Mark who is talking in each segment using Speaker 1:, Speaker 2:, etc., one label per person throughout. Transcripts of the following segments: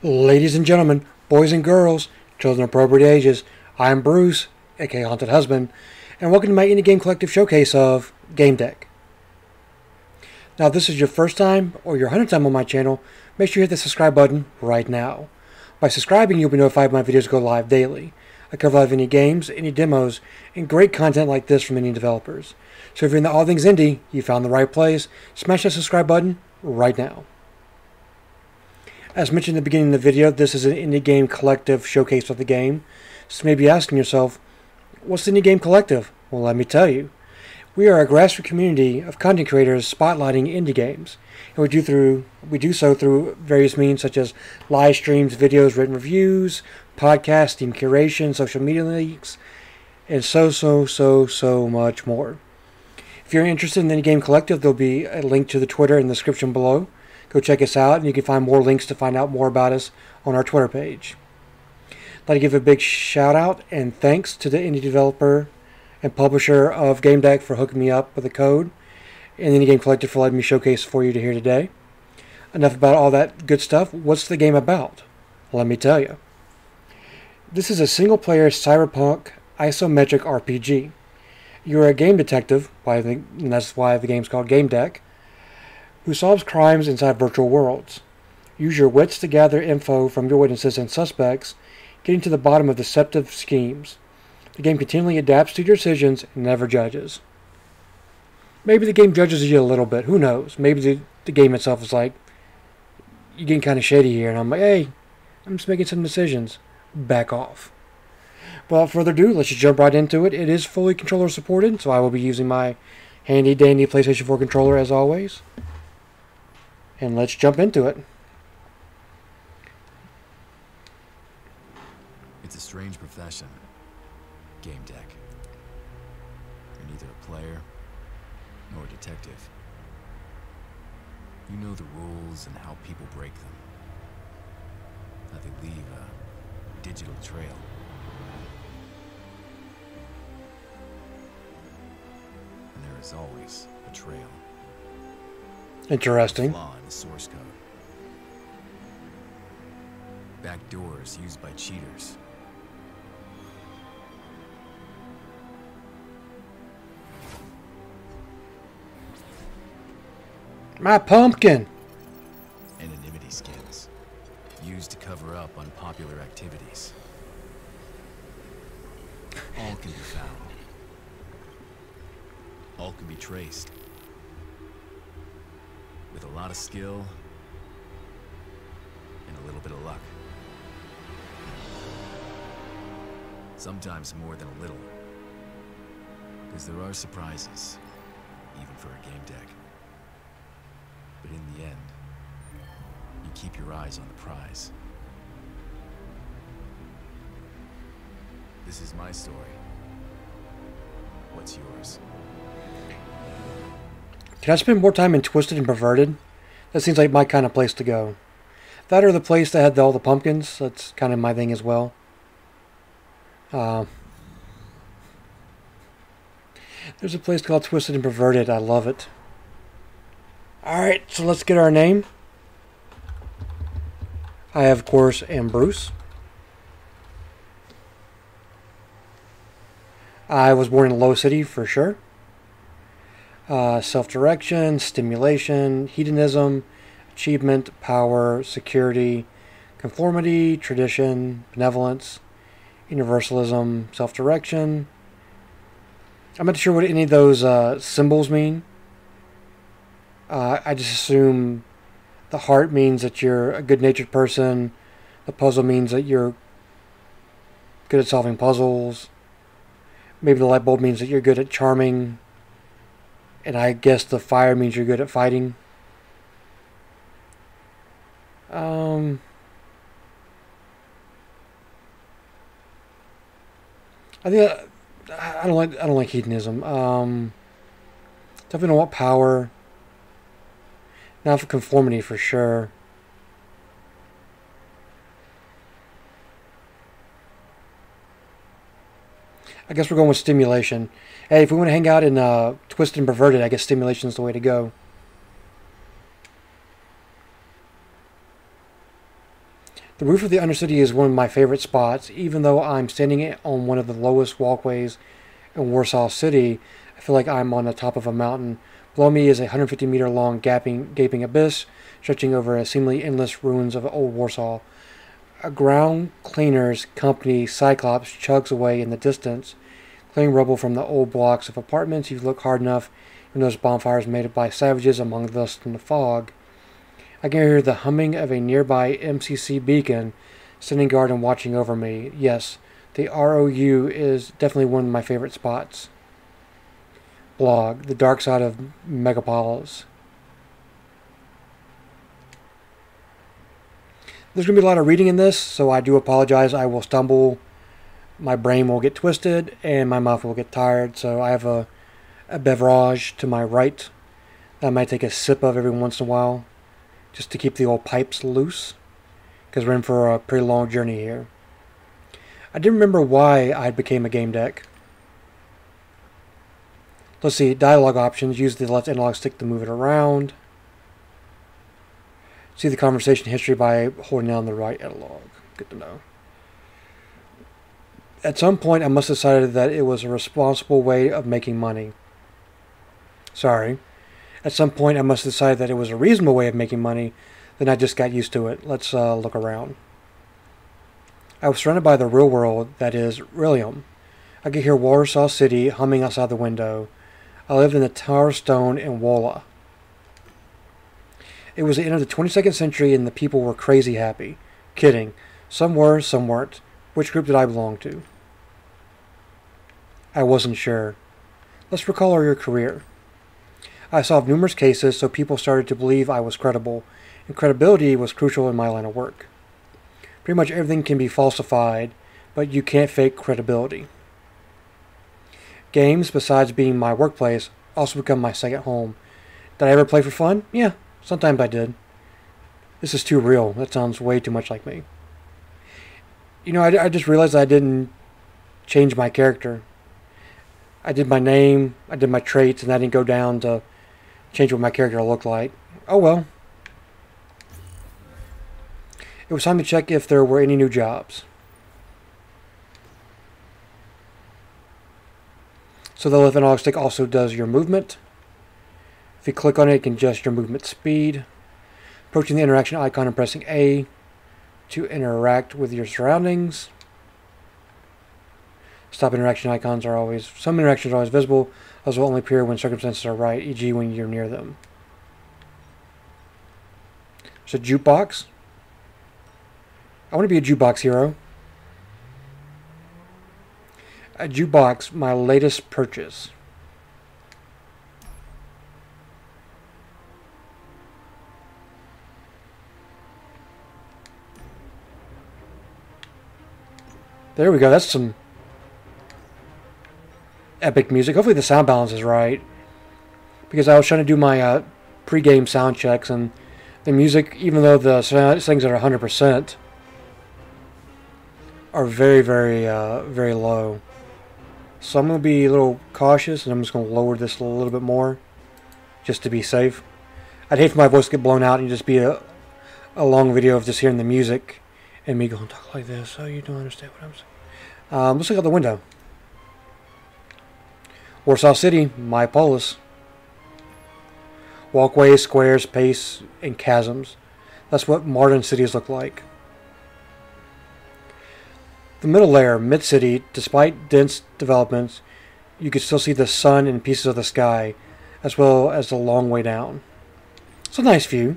Speaker 1: Ladies and gentlemen, boys and girls, children of appropriate ages, I am Bruce, aka Haunted Husband, and welcome to my Indie Game Collective showcase of Gamedec. Now, if this is your first time or your hundredth time on my channel, make sure you hit the subscribe button right now. By subscribing, you'll be notified when my videos go live daily. I cover live indie games, indie demos, and great content like this from indie developers. So if you're into all things indie, you found the right place. Smash that subscribe button right now. As mentioned in the beginning of the video, this is an indie game collective showcase of the game. So you may be asking yourself, what's the Indie Game Collective? Well, let me tell you. We are a grassroots community of content creators spotlighting indie games, and we do through we do so through various means such as live streams, videos, written reviews, podcasts, team curation, social media links, and so so so so much more. If you're interested in the Indie Game Collective, there'll be a link to the Twitter in the description below. Go check us out, and you can find more links to find out more about us on our Twitter page. I'd like to give a big shout out and thanks to the indie developer and publisher of Gamedec for hooking me up with the code, and the Indie Game Collective for letting me showcase for you to hear today. Enough about all that good stuff. What's the game about? Let me tell you. This is a single player cyberpunk isometric RPG. You're a game detective, and that's why the game's called Gamedec, who solves crimes inside virtual worlds. Use your wits to gather info from your witnesses and suspects, getting to the bottom of deceptive schemes. The game continually adapts to your decisions and never judges. Maybe the game judges you a little bit. Who knows? Maybe the, the game itself is like, you're getting kind of shady here. And I'm like, hey, I'm just making some decisions. Back off. Without further ado, let's just jump right into it. It is fully controller supported, so I will be using my handy dandy PlayStation 4 controller as always. And let's jump into it.
Speaker 2: It's a strange profession gamedec. You're neither a player nor a detective. You know the rules and how people break them. How they leave a digital trail. And there is always a trail.
Speaker 1: Interesting.
Speaker 2: Flaw in the source code. Backdoors used by cheaters.
Speaker 1: My pumpkin!
Speaker 2: Anonymity skins. Used to cover up unpopular activities. All can be found. All can be traced. A lot of skill and a little bit of luck. Sometimes more than a little. Because there are surprises, even for a gamedec. But in the end, you keep your eyes on the prize. This is my story. What's yours?
Speaker 1: Can I spend more time in Twisted and Perverted? That seems like my kind of place to go. That or the place that had all the pumpkins. That's kind of my thing as well. Uh, there's a place called Twisted and Perverted. I love it. Alright, so let's get our name. I, of course, am Bruce. I was born in Low City for sure. Uh, Self direction, stimulation, hedonism, achievement, power, security, conformity, tradition, benevolence, universalism, self direction. I'm not sure what any of those uh, symbols mean. Uh, I just assume the heart means that you're a good natured person. The puzzle means that you're good at solving puzzles. Maybe the light bulb means that you're good at charming. And I guess the fire means you're good at fighting. Um, I think I don't like I don't like hedonism. Um, definitely don't want power. Not for conformity for sure. I guess we're going with stimulation. Hey, if we want to hang out in uh, Twisted and Perverted, I guess stimulation is the way to go. The roof of the Undercity is one of my favorite spots, even though I'm standing on one of the lowest walkways in Warsaw City. I feel like I'm on the top of a mountain. Below me is a 150 meter long gaping, gaping abyss stretching over a seemingly endless ruins of old Warsaw. A ground cleaner's company, Cyclops, chugs away in the distance, clearing rubble from the old blocks of apartments. You look hard enough, and those bonfires made by savages among the dust and the fog. I can hear the humming of a nearby MCC beacon, standing guard and watching over me. Yes, the ROU is definitely one of my favorite spots. Blog, The Dark Side of Megapolis. There's going to be a lot of reading in this, so I do apologize. I will stumble, my brain will get twisted, and my mouth will get tired. So I have a, a beverage to my right that I might take a sip of every once in a while just to keep the old pipes loose because we're in for a pretty long journey here. I didn't remember why I became a gamedec. Let's see, dialogue options. Use the left analog stick to move it around. See the conversation history by holding down the right analog. Good to know. At some point, I must have decided that it was a responsible way of making money. Sorry. At some point, I must have decided that it was a reasonable way of making money. Then I just got used to it. Let's uh, look around. I was surrounded by the real world, that is, Realium. I could hear Warsaw City humming outside the window. I lived in the Tower Stone in Wola. It was the end of the 22nd century and the people were crazy happy. Kidding. Some were, some weren't. Which group did I belong to? I wasn't sure. Let's recall your career. I solved numerous cases, so people started to believe I was credible, and credibility was crucial in my line of work. Pretty much everything can be falsified, but you can't fake credibility. Games, besides being my workplace, also become my second home. Did I ever play for fun? Yeah, sometimes I did. This is too real. That sounds way too much like me. You know, I, I just realized I didn't change my character. I did my name, I did my traits, and I didn't go down to change what my character looked like. Oh well. It was time to check if there were any new jobs. So the left analog stick also does your movement. If you click on it, it can adjust your movement speed. Approaching the interaction icon and pressing A to interact with your surroundings. Stop interaction icons are always, some interactions are always visible, those will only appear when circumstances are right, e.g. when you're near them. There's a jukebox. I want to be a jukebox hero. A jukebox, my latest purchase. There we go. That's some epic music. Hopefully the sound balance is right. Because I was trying to do my uh, pre-game sound checks and the music, even though the things are 100%, are very, very, uh, very low. So I'm going to be a little cautious and I'm just going to lower this a little bit more just to be safe. I'd hate for my voice to get blown out and just be a, a long video of just hearing the music and me going talk like this. Oh, you don't understand what I'm saying. Um, let's look out the window. Warsaw City, my polis. Walkways, squares, pace, and chasms. That's what modern cities look like. The middle layer, mid-city, despite dense developments, you could still see the sun and pieces of the sky, as well as the long way down. It's a nice view.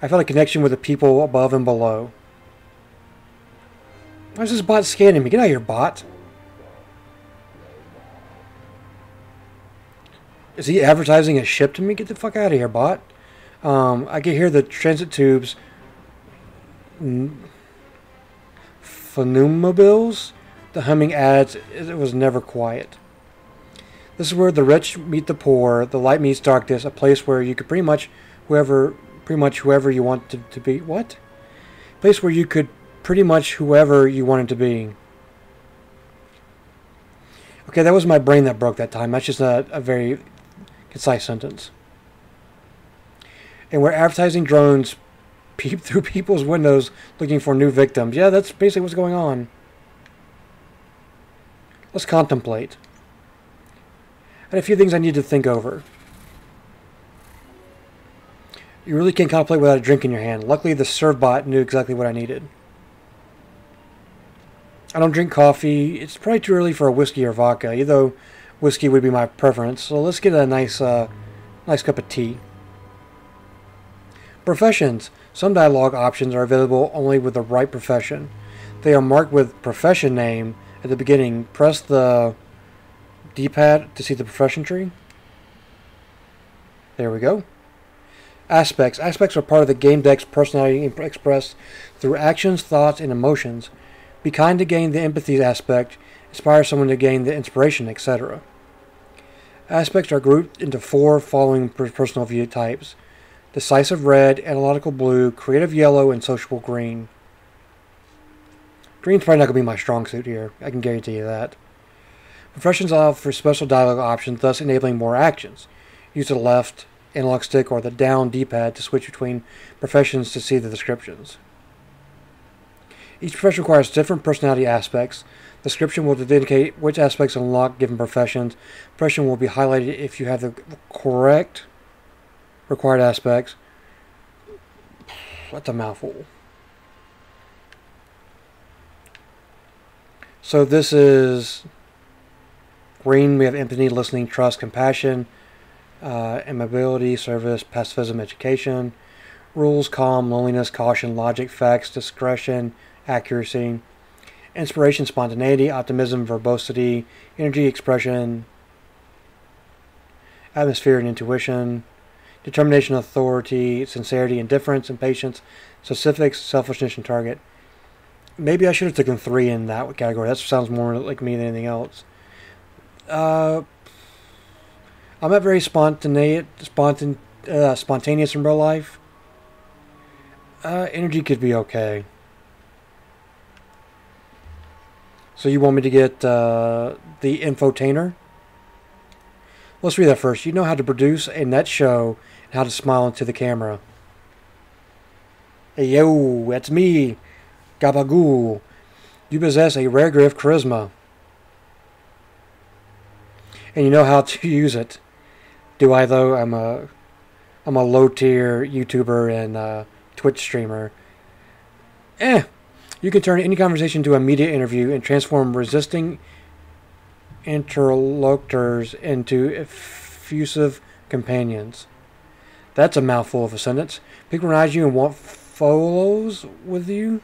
Speaker 1: I felt a connection with the people above and below. Why is this bot scanning me? Get out of here, bot. Is he advertising a ship to me? Get the fuck out of here, bot. Um, I can hear the transit tubes. Phonomobiles? The humming adds, it was never quiet. This is where the rich meet the poor, the light meets darkness, a place where you could pretty much whoever pretty much whoever you want to, to be what? Place where you could pretty much whoever you wanted to be. Okay, that was my brain that broke that time. That's just a, a very concise sentence. And where advertising drones peep through people's windows looking for new victims. Yeah, that's basically what's going on. Let's contemplate. And a few things I need to think over. You really can't contemplate without a drink in your hand. Luckily, the ServBot knew exactly what I needed. I don't drink coffee. It's probably too early for a whiskey or vodka, although whiskey would be my preference. So let's get a nice, uh, nice cup of tea. Professions. Some dialogue options are available only with the right profession. They are marked with profession name at the beginning. Press the D-pad to see the profession tree. There we go. Aspects. Aspects are part of the gamedec's personality expressed through actions, thoughts, and emotions. Be kind to gain the empathy aspect, inspire someone to gain the inspiration, etc. Aspects are grouped into four following personal view types decisive red, analytical blue, creative yellow, and sociable green. Green's probably not going to be my strong suit here, I can guarantee you that. Professions allow for special dialogue options, thus enabling more actions. Use the left analog stick or the down D-pad to switch between professions to see the descriptions. Each profession requires different personality aspects. Description will indicate which aspects unlock given professions. Profession will be highlighted if you have the correct required aspects. That's a mouthful. So this is green. We have empathy, listening, trust, compassion, uh, immobility, service, pacifism, education. Rules, calm, loneliness, caution, logic, facts, discretion, accuracy, inspiration, spontaneity, optimism, verbosity, energy, expression, atmosphere and intuition, determination, authority, sincerity, indifference, impatience, specifics, selfishness, and target. Maybe I should have taken three in that category. That sounds more like me than anything else. Uh, I'm not very spontaneous, spontan, uh, spontaneous in real life. Uh, energy could be okay. So you want me to get uh, the infotainer? Let's read that first. You know how to produce a net show and how to smile into the camera. Hey yo, that's me, Gabagool. You possess a rare gift charisma. And you know how to use it. Do I though? I'm a I'm a low tier YouTuber and uh, Twitch streamer. Eh, you can turn any conversation into a media interview and transform resisting interlocutors into effusive companions. That's a mouthful of a sentence. People recognize you and want photos with you.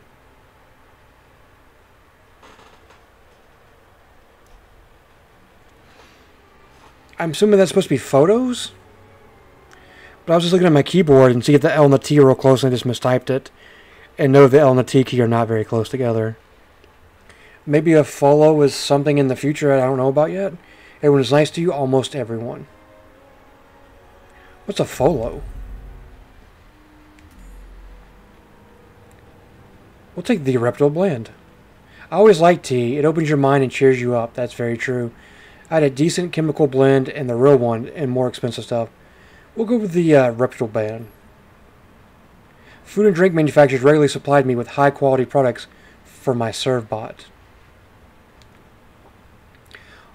Speaker 1: I'm assuming that's supposed to be photos? But I was just looking at my keyboard and see if the L and the T real close and I just mistyped it and know the L and the T are not very close together. Maybe a follow is something in the future I don't know about yet. Everyone is nice to you, almost everyone. What's a follow? We'll take the Reptile Blend. I always like tea. It opens your mind and cheers you up. That's very true. I had a decent chemical blend and the real one and more expensive stuff. We'll go with the uh, Reptile Blend. Food and drink manufacturers regularly supplied me with high quality products for my ServBot.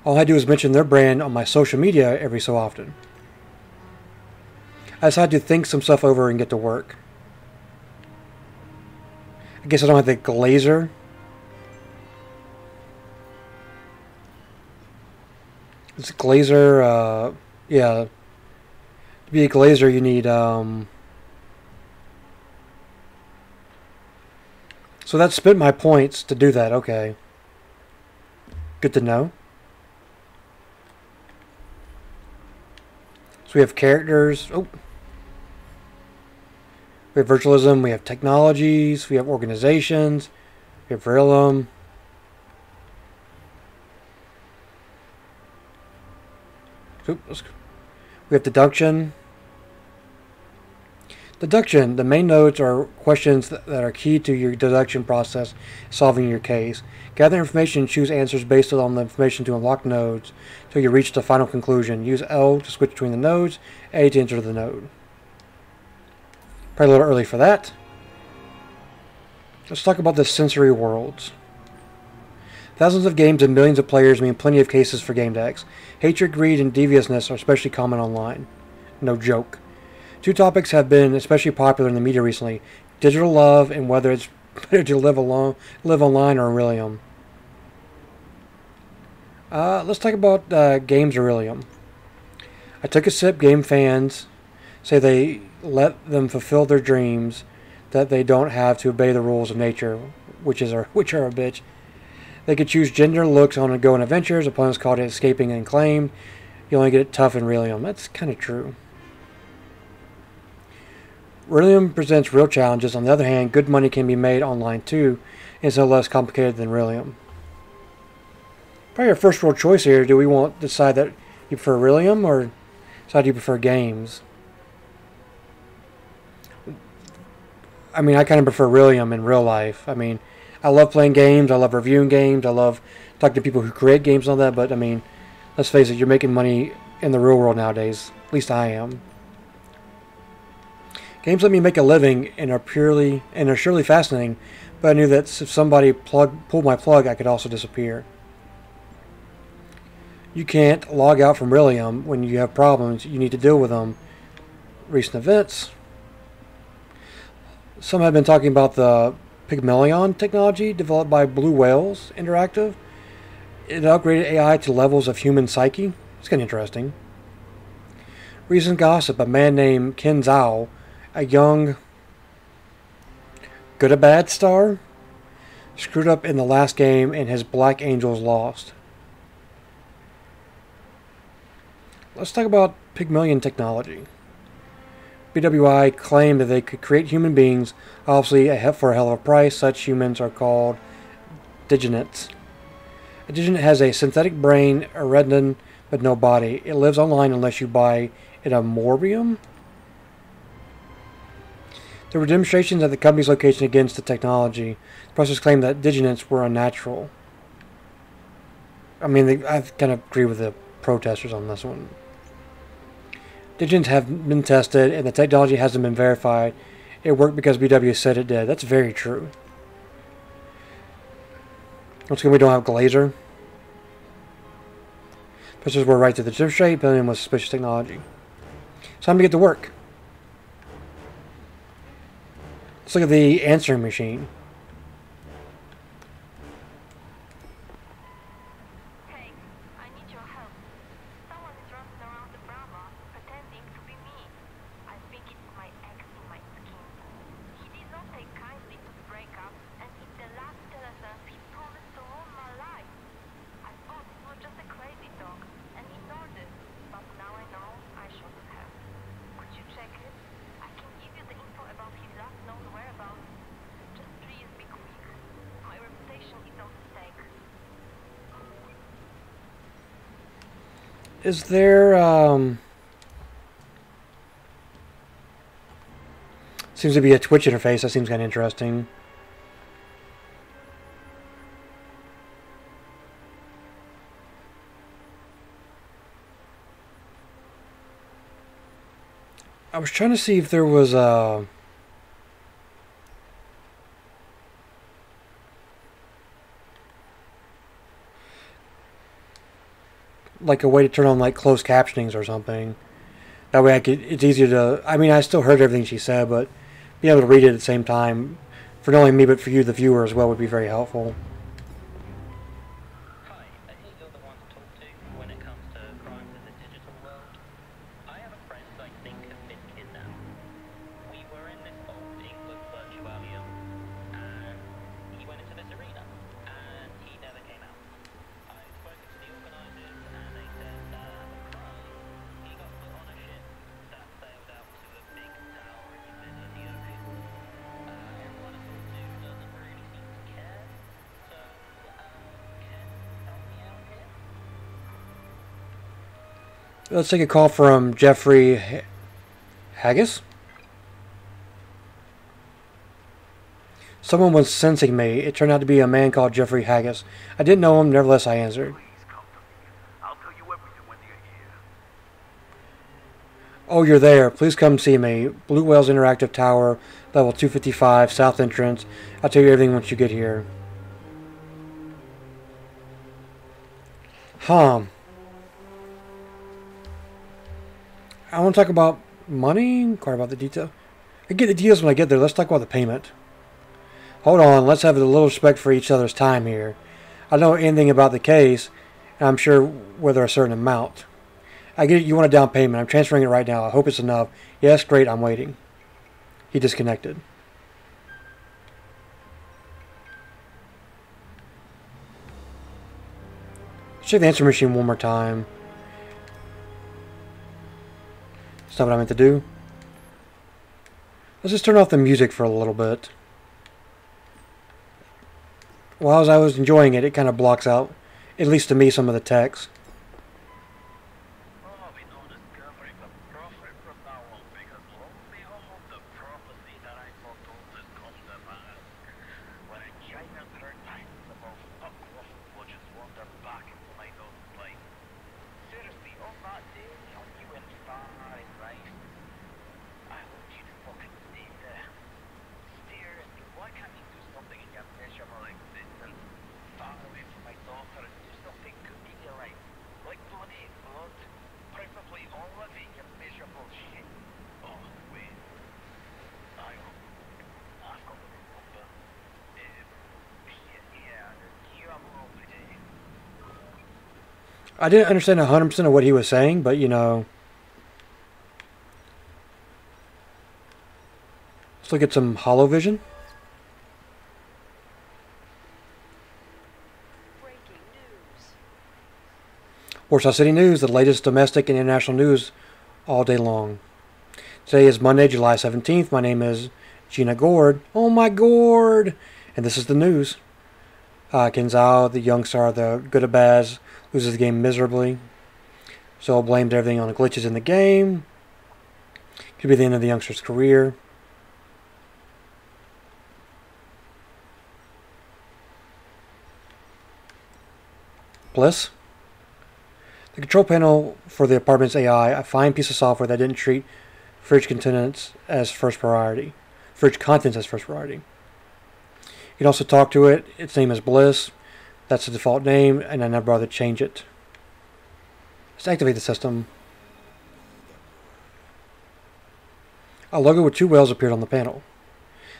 Speaker 1: All I do is mention their brand on my social media every so often. I decided to think some stuff over and get to work. I guess I don't have the glazer. It's glazer, uh, yeah. To be a glazer, you need, um, So that spent my points to do that. Okay. Good to know. So we have characters. Oh. We have virtualism. We have technologies. We have organizations. We have Verilum. We have deduction. Deduction. The main nodes are questions that are key to your deduction process, solving your case. Gather information and choose answers based on the information to unlock nodes until you reach the final conclusion. Use L to switch between the nodes, A to enter the node. Probably a little early for that. Let's talk about the sensory worlds. Thousands of games and millions of players mean plenty of cases for gamedecs. Hatred, greed, and deviousness are especially common online. No joke. Two topics have been especially popular in the media recently digital love and whether it's better to live alone, live online or Aurelium. Uh, let's talk about uh, games Aurelium. I took a sip. Game fans say they let them fulfill their dreams, that they don't have to obey the rules of nature, which is our, which are a bitch. They could choose gender looks on and go on adventures. Opponents called it escaping and claimed. You only get it tough in Aurelium. That's kind of true. Aurelium presents real challenges. On the other hand, good money can be made online too, and it's no less complicated than Aurelium. Probably our first world choice here. Do we want to decide that you prefer Aurelium or decide you prefer games? I mean, I kind of prefer Aurelium in real life. I mean, I love playing games. I love reviewing games. I love talking to people who create games and all that. But I mean, let's face it, you're making money in the real world nowadays. At least I am. Games let me make a living and are purely and are surely fascinating, but I knew that if somebody plug, pulled my plug, I could also disappear. You can't log out from Aurelium when you have problems. You need to deal with them. Recent events. Some have been talking about the Pygmalion technology developed by Blue Whales Interactive. It upgraded AI to levels of human psyche. It's kind of interesting. Recent gossip: a man named Ken Zhao a young good or bad star screwed up in the last game and his Black Angels lost. Let's talk about Pygmalion technology. BWI claimed that they could create human beings, obviously for a hell of a price. Such humans are called digenets. A digenet has a synthetic brain, a retina, but no body. It lives online unless you buy it a Morbium there were demonstrations at the company's location against the technology. The protesters claimed that digenets were unnatural. I mean, they, I kind of agree with the protesters on this one. Digenets have been tested, and the technology hasn't been verified. It worked because BW said it did. That's very true. Once again, we don't have Glazer. Protesters were right to the demonstrate, Billion was suspicious technology. It's time to get to work. Let's look at the answering machine. Is there, um... Seems to be a Twitch interface. That seems kind of interesting. I was trying to see if there was a... Uh, like a way to turn on like closed captionings or something. That way, I could. It's easier to. I mean, I still heard everything she said, but be able to read it at the same time, for not only me but for you, the viewer as well, would be very helpful. Let's take a call from Jeffrey Haggis. Someone was sensing me. It turned out to be a man called Jeffrey Haggis. I didn't know him, nevertheless I answered. Oh, you're there. Please come see me. Blue Whales Interactive Tower, level 255, south entrance. I'll tell you everything once you get here. Huh. I want to talk about money, inquire about the detail. I get the details when I get there. Let's talk about the payment. Hold on, let's have a little respect for each other's time here. I know anything about the case, and I'm sure whether a certain amount. I get it, you want a down payment. I'm transferring it right now. I hope it's enough. Yes, great, I'm waiting. He disconnected. Check the answer machine one more time. That's not what I meant to do. Let's just turn off the music for a little bit. While I was enjoying it, it kind of blocks out, at least to me, some of the text. I didn't understand 100% of what he was saying, but you know. Let's look at some Holovision. Warsaw City News, the latest domestic and international news all day long. Today is Monday, July 17th. My name is Gina Gord. Oh my Gord! And this is the news. Uh, Ken Zhao, the young star, the Gudabaz, loses the game miserably. So blamed everything on the glitches in the game. Could be the end of the youngster's career. Bliss. The control panel for the apartment's AI, a fine piece of software that didn't treat fridge contents as first priority. Fridge contents as first priority. You can also talk to it. Its name is Bliss. That's the default name, and I never bother to change it. Let's activate the system. A logo with two whales appeared on the panel.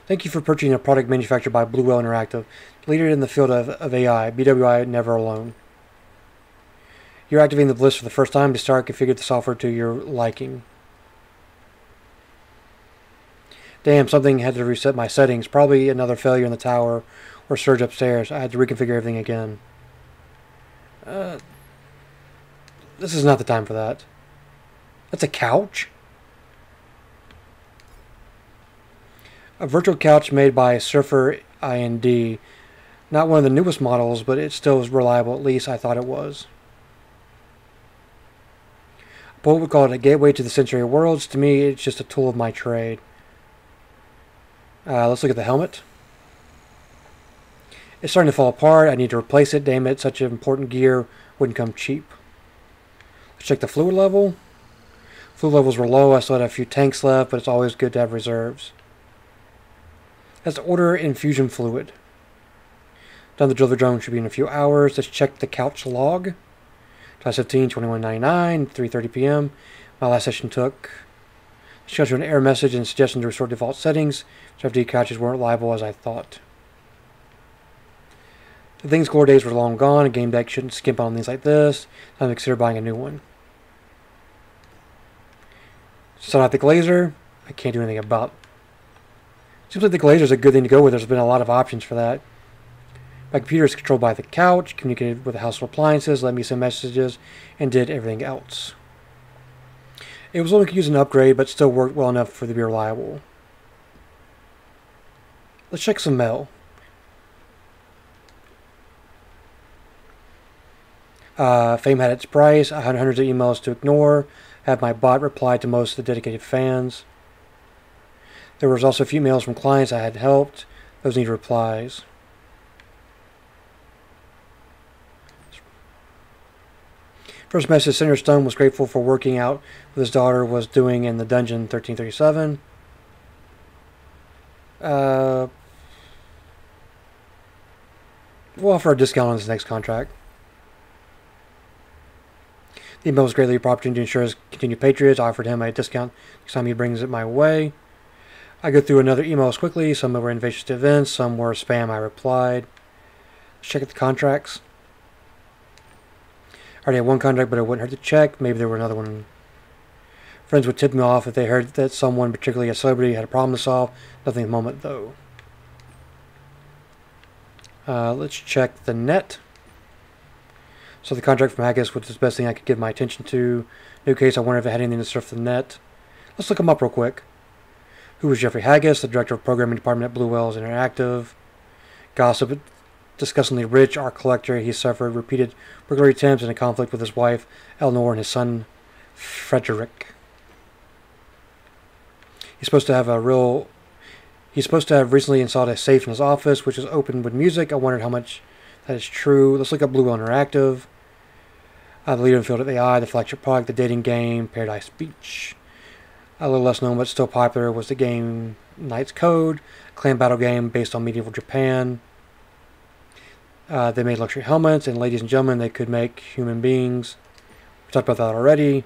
Speaker 1: Thank you for purchasing a product manufactured by Blue Whale Interactive, leader in the field of, of AI, BWI Never Alone. You're activating the Bliss for the first time to start configure the software to your liking. Damn, something had to reset my settings. Probably another failure in the tower or surge upstairs. I had to reconfigure everything again. Uh, this is not the time for that. That's a couch? A virtual couch made by Surfer IND. Not one of the newest models, but it still is reliable, at least I thought it was. Poet would call it a gateway to the Century of Worlds. To me, it's just a tool of my trade. Uh, let's look at the helmet. It's starting to fall apart. I need to replace it. Damn it, such important gear wouldn't come cheap. Let's check the fluid level. Fluid levels were low. I still had a few tanks left, but it's always good to have reserves. Let's order infusion fluid. Done the drill the drone should be in a few hours. Let's check the couch log. July 15, 2199, 3.30 p.m. My last session took shows an error message and suggestion to restore default settings. FD couches weren't liable as I thought. The things core days were long gone. A gamedec shouldn't skimp on things like this. Time to consider buying a new one. Sonotic laser. I can't do anything about. Seems like the laser is a good thing to go with. There's been a lot of options for that. My computer is controlled by the couch, communicated with the household appliances, let me send messages, and did everything else. It was only used an upgrade, but still worked well enough for to be reliable. Let's check some mail. Uh, Fame had its price. I had hundreds of emails to ignore. Had my bot reply to most of the dedicated fans. There was also a few emails from clients I had helped. Those need replies. First message, Senator Stone was grateful for working out what his daughter was doing in the dungeon 1337. Uh, we'll offer a discount on his next contract. The email was greatly opportunity to ensure his continued patronage. I offered him a discount next time he brings it my way. I go through another emails quickly. Some were to events, some were spam. I replied. Let's check out the contracts. I already had one contract, but it wouldn't hurt to check. Maybe there were another one. Friends would tip me off if they heard that someone, particularly a celebrity, had a problem to solve. Nothing at the moment, though. Uh, let's check the net. So the contract from Haggis was the best thing I could give my attention to. New case, I wonder if it had anything to surf the net. Let's look him up real quick. Who was Jeffrey Haggis, the director of programming department at Blue Whales Interactive? Gossip, disgustingly rich art collector. He suffered repeated burglary attempts and a conflict with his wife Eleanor and his son Frederick. He's supposed to have a real. He's supposed to have recently installed a safe in his office, which is open with music. I wondered how much that is true. Let's look up Blue Interactive. Uh, the leader in the field of AI, the flagship product, the dating game, Paradise Beach. A little less known but still popular was the game Knight's Code, clan battle game based on medieval Japan. Uh, they made luxury helmets, and ladies and gentlemen, they could make human beings. We talked about that already.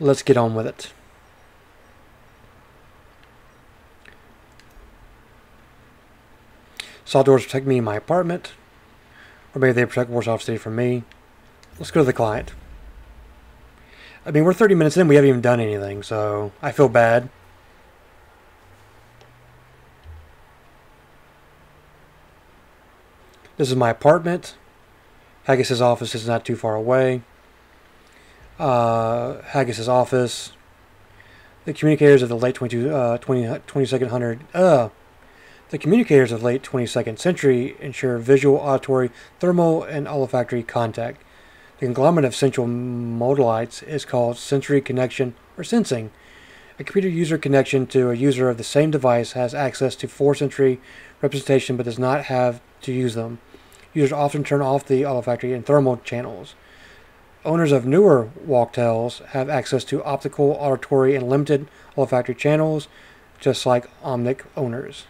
Speaker 1: Let's get on with it. Saw doors protect me in my apartment. Or maybe they protect Warsaw City from me. Let's go to the client. I mean, we're 30 minutes in, we haven't even done anything, so I feel bad. This is my apartment. Haggis's office is not too far away. Uh, Haggis's office. The communicators of the late 22, uh, 20, 22nd hundred. Uh, the communicators of late 22nd century ensure visual, auditory, thermal, and olfactory contact. The conglomerate of central modalites is called sensory connection or sensing. A computer user connection to a user of the same device has access to four sensory representation but does not have to use them. Users often turn off the olfactory and thermal channels. Owners of newer walktails have access to optical, auditory, and limited olfactory channels, just like Omnic owners.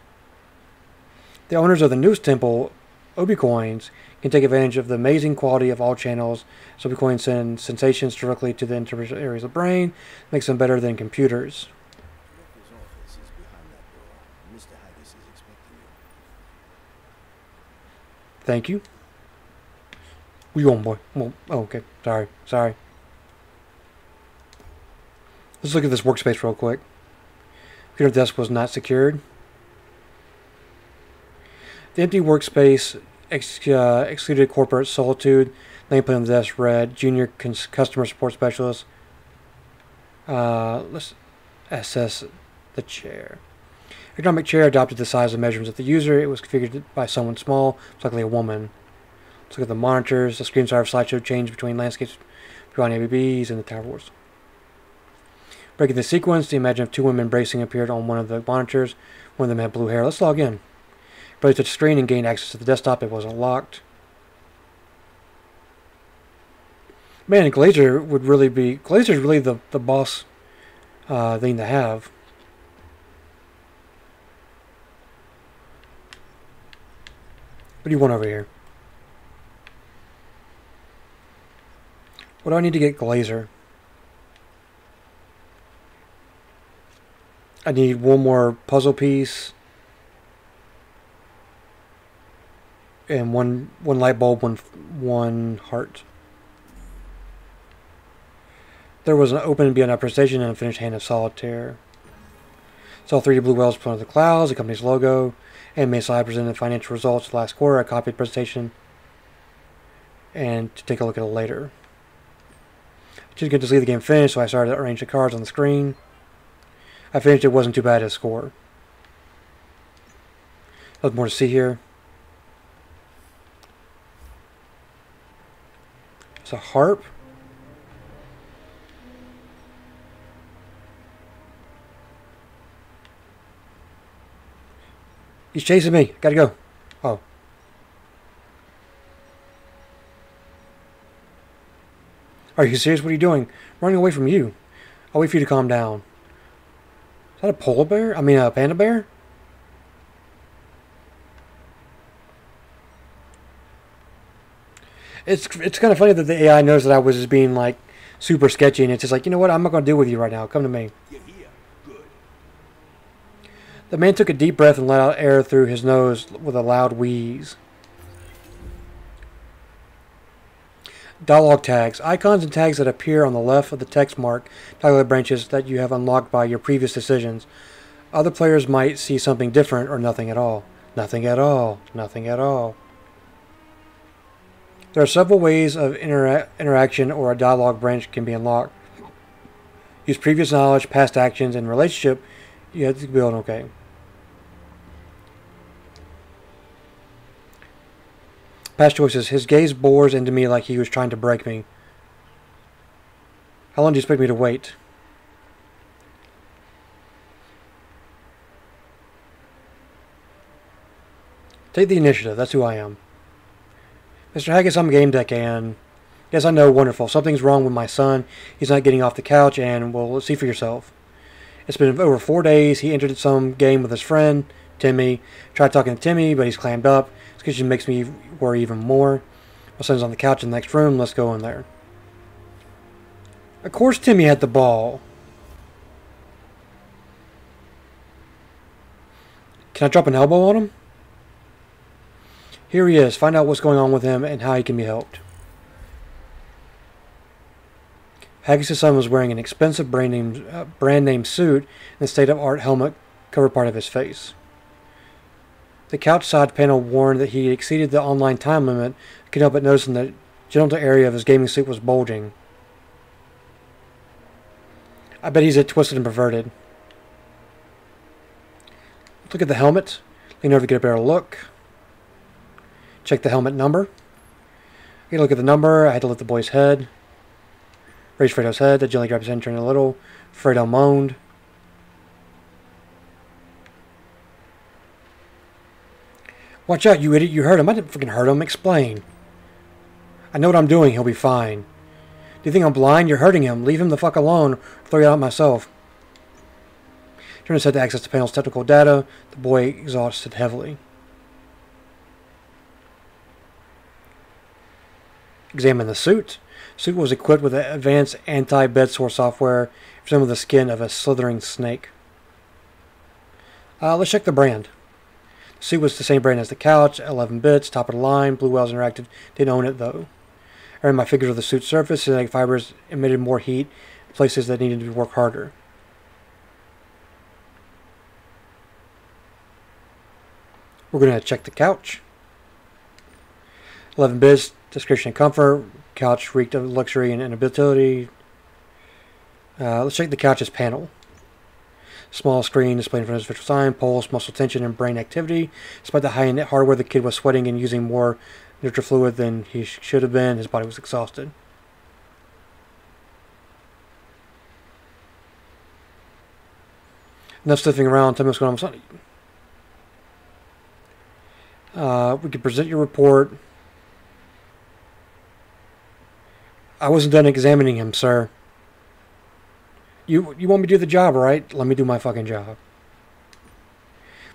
Speaker 1: The owners of the newest temple, Obicoins, can take advantage of the amazing quality of all channels. So Obicoins send sensations directly to the interstitial areas of the brain, makes them better than computers. Thank you. You going, boy? Oh, okay. Sorry. Sorry. Let's look at this workspace real quick. Computer desk was not secured. The empty workspace ex- uh, excluded corporate solitude. Nameplate on the desk read Junior Customer Support Specialist. Uh, let's assess the chair. Ergonomic chair adopted the size and measurements of the user. It was configured by someone small, likely a woman. Let's look at the monitors. The screen size slideshow changed between landscapes, between ABBs, and the Tower Wars. Breaking the sequence, the image of two women embracing appeared on one of the monitors. One of them had blue hair. Let's log in. Touched the screen and gained access to the desktop. It wasn't locked. Man, Glazer would really be Glazer's really the the boss uh, thing to have. What do you want over here? What do I need to get Glazer? I need one more puzzle piece. and one one light bulb, one one heart. There was an open beyond upper precision and a finished hand of solitaire. Saw 3D Blue Whales put on the clouds, the company's logo, and Slide presented financial results last quarter. I copied the presentation and to take a look at it later. Didn't get to see the game finished, so I started to arrange the cards on the screen. I finished it, wasn't too bad a score. There's more to see here. It's a harp. He's chasing me. Gotta go. Oh. Are you serious? What are you doing? running away from you. I'll wait for you to calm down. Is that a polar bear? I mean, a panda bear? It's it's kind of funny that the AI knows that I was just being like super sketchy, and it's just like, you know what? I'm not going to deal with you right now. Come to me. The man took a deep breath and let out air through his nose with a loud wheeze. Dialog tags. Icons and tags that appear on the left of the text mark dialog branches that you have unlocked by your previous decisions. Other players might see something different or nothing at all. Nothing at all. Nothing at all. There are several ways of intera interaction or a dialog branch can be unlocked. Use previous knowledge, past actions, and relationship. You have to build okay. Past choices. His gaze bores into me like he was trying to break me. How long do you expect me to wait? Take the initiative. That's who I am. Mr. Haggis, I'm Gamedec and yes, I know, wonderful. Something's wrong with my son. He's not getting off the couch, and well, see for yourself. It's been over four days. He entered some game with his friend, Timmy. Tried talking to Timmy, but he's clammed up. This kitchen makes me worry even more. My son's on the couch in the next room. Let's go in there. Of course, Timmy had the ball. Can I drop an elbow on him? Here he is. Find out what's going on with him and how he can be helped. Haggis' son was wearing an expensive brand name, uh, brand name suit and a state of art helmet covered part of his face. The couch side panel warned that he exceeded the online time limit. I could help but noticing the genital area of his gaming suit was bulging. I bet he's a twisted and perverted. Look at the helmet. Lean over to get a better look. Check the helmet number. You look at the number. I had to lift the boy's head. Raise Fredo's head. The gently grabbed his head and turned a little. Fredo moaned. Watch out, you idiot. You hurt him. I didn't freaking hurt him. Explain. I know what I'm doing. He'll be fine. Do you think I'm blind? You're hurting him. Leave him the fuck alone. I'll throw you out myself. Turn his head to access the panel's technical data. The boy exhausted heavily. Examine the suit. Suit was equipped with advanced anti-bed sore software resembling the skin of a slithering snake. Uh, let's check the brand. Suit was the same brand as the couch, 11 bits, top of the line, Blue Whales Interactive. Didn't own it though. I ran my figures of the suit's surface, synthetic fibers emitted more heat places that needed to work harder. We're going to check the couch. 11 bits, description and comfort, couch reeked of luxury and inability. Uh, let's check the couch's panel. Small screen displaying of his visual sign, pulse, muscle tension, and brain activity. Despite the high-end hardware, the kid was sweating and using more neutral fluid than he should have been. His body was exhausted. Enough sniffing around. Tell me what's going on. Uh, we can present your report. I wasn't done examining him, sir. You you want me to do the job, right? Let me do my fucking job.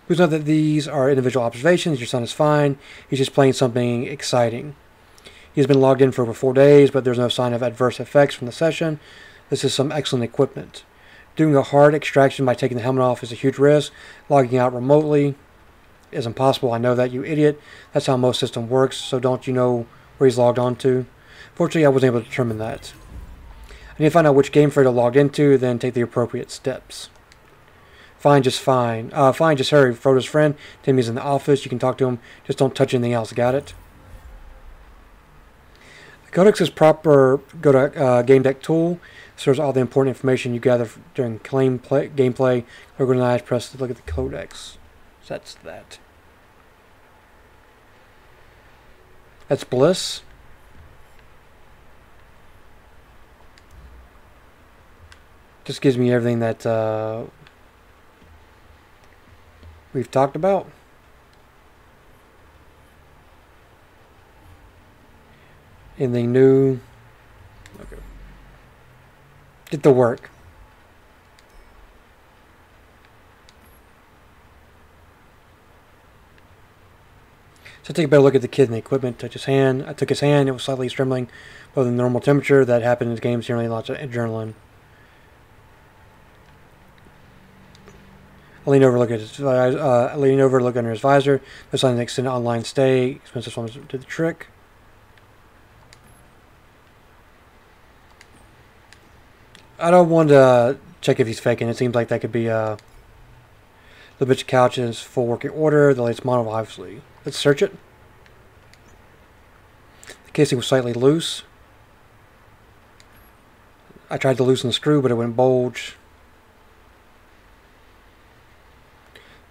Speaker 1: Please note that these are individual observations. Your son is fine. He's just playing something exciting. He's been logged in for over four days, but there's no sign of adverse effects from the session. This is some excellent equipment. Doing a hard extraction by taking the helmet off is a huge risk. Logging out remotely is impossible. I know that, you idiot. That's how most system works, so don't you know where he's logged on to? Fortunately, I wasn't able to determine that. I need to find out which game Fredo logged into, then take the appropriate steps. Fine, just fine. Uh, fine, just hurry. Fredo's friend, Timmy's in the office. You can talk to him. Just don't touch anything else. Got it? The Codex is proper go to uh, gamedec tool. Serves all the important information you gather during claim play, gameplay. Organize, press to look at the Codex. So that's that. That's Bliss. Just gives me everything that uh, we've talked about. Anything new? Okay. Get to work. So I take a better look at the kid and the equipment. Touch his hand. I took his hand. It was slightly trembling below the normal temperature. That happened in games. Generally, lots of adrenaline. I lean over, look at his. Uh, lean over, look under his visor. This on an extended online stay. Expensive ones did the trick. I don't want to check if he's faking. It seems like that could be uh, the bitch couch is full working order. The latest model, obviously. Let's search it. The casing was slightly loose. I tried to loosen the screw, but it wouldn't bulge.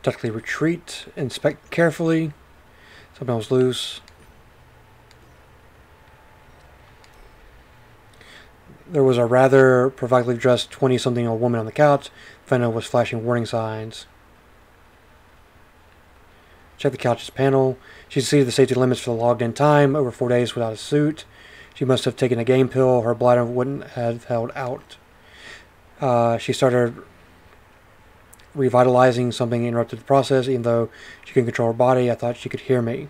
Speaker 1: Tactically retreat. Inspect carefully. Something was loose. There was a rather provocatively dressed 20-something old woman on the couch. Fenna was flashing warning signs. Check the couch's panel. She exceeded the safety limits for the logged in time, over four days without a suit. She must have taken a game pill. Her bladder wouldn't have held out. Uh, she started revitalizing. Something interrupted the process. Even though she couldn't control her body, I thought she could hear me.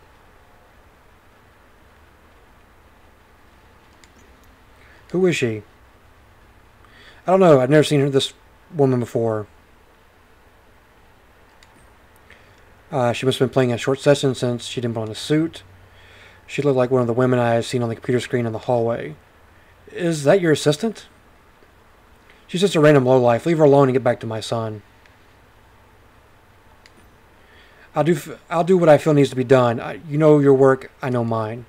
Speaker 1: Who is she? I don't know. I've never seen her, this woman before. Uh, she must have been playing a short session since she didn't put on a suit. She looked like one of the women I had seen on the computer screen in the hallway. Is that your assistant? She's just a random lowlife. Leave her alone and get back to my son. I'll do. I'll do what I feel needs to be done. I, you know your work. I know mine.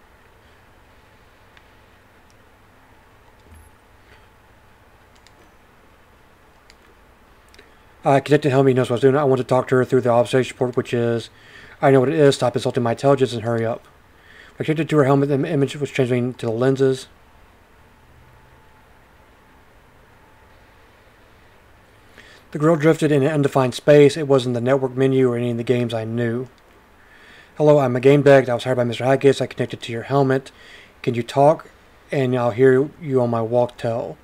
Speaker 1: Uh, Cadet Helmy knows what I was doing. I want to talk to her through the observation report, which is, I know what it is. Stop insulting my intelligence and hurry up. I connected to her helmet. The image was changing to the lenses. The girl drifted in an undefined space. It wasn't the network menu or any of the games I knew. Hello, I'm a gamedec. I was hired by Mr. Haggis. I connected to your helmet. Can you talk? And I'll hear you on my walk tell.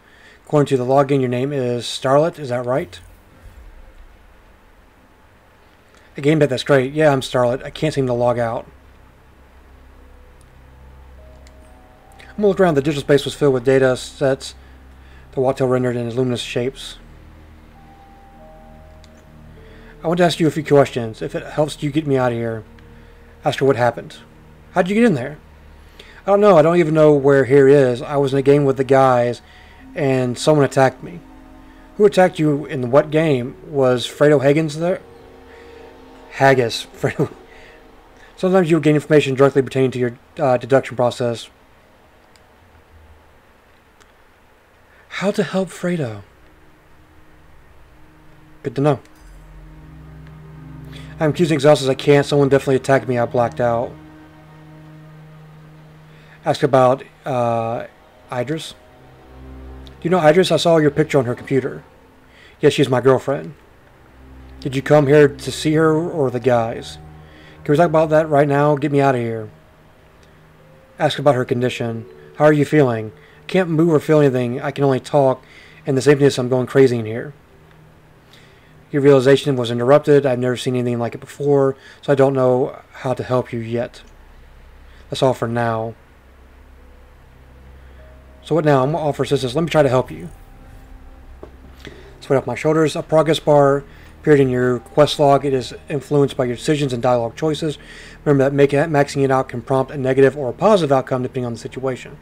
Speaker 1: According to the login, your name is Starlet. Is that right? A game bet that's great. Yeah, I'm Starlet. I can't seem to log out. I'm gonna look around. The digital space was filled with data sets. The Wattel rendered in luminous shapes. I want to ask you a few questions. If it helps you get me out of here, ask her what happened. How'd you get in there? I don't know. I don't even know where here is. I was in a game with the guys, and someone attacked me. Who attacked you in what game? Was Fredo Higgins there? Haggis. Fredo. Sometimes you will gain information directly pertaining to your uh, deduction process. How to help Fredo? Good to know. I'm accusing exhausted as I can. Someone definitely attacked me. I blacked out. Ask about uh, Idris. Do you know Idris? I saw your picture on her computer. Yes, she's my girlfriend. Did you come here to see her or the guys? Can we talk about that right now? Get me out of here. Ask about her condition. How are you feeling? Can't move or feel anything. I can only talk, and the same thing is I'm going crazy in here. Your realization was interrupted. I've never seen anything like it before, so I don't know how to help you yet. That's all for now. So what now? I'm going to offer assistance. Let me try to help you. Sweat off my shoulders. A progress bar appeared in your quest log. It is influenced by your decisions and dialogue choices. Remember that making it, maxing it out can prompt a negative or a positive outcome depending on the situation.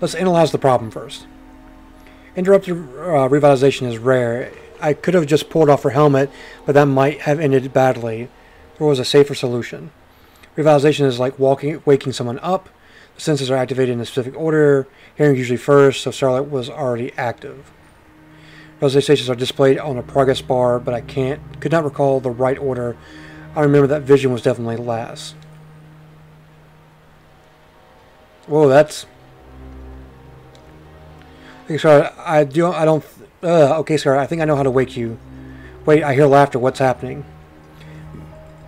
Speaker 1: Let's analyze the problem first. Interrupted uh, revitalization is rare. I could have just pulled off her helmet, but that might have ended badly. There was a safer solution. Revitalization is like walking, waking someone up. The senses are activated in a specific order. Hearing usually first, so Starlight was already active. Realizations are displayed on a progress bar, but I can't, could not recall the right order. I remember that vision was definitely last. Whoa, that's Sorry, I do. I don't. Uh, okay, sir. I think I know how to wake you. Wait, I hear laughter. What's happening?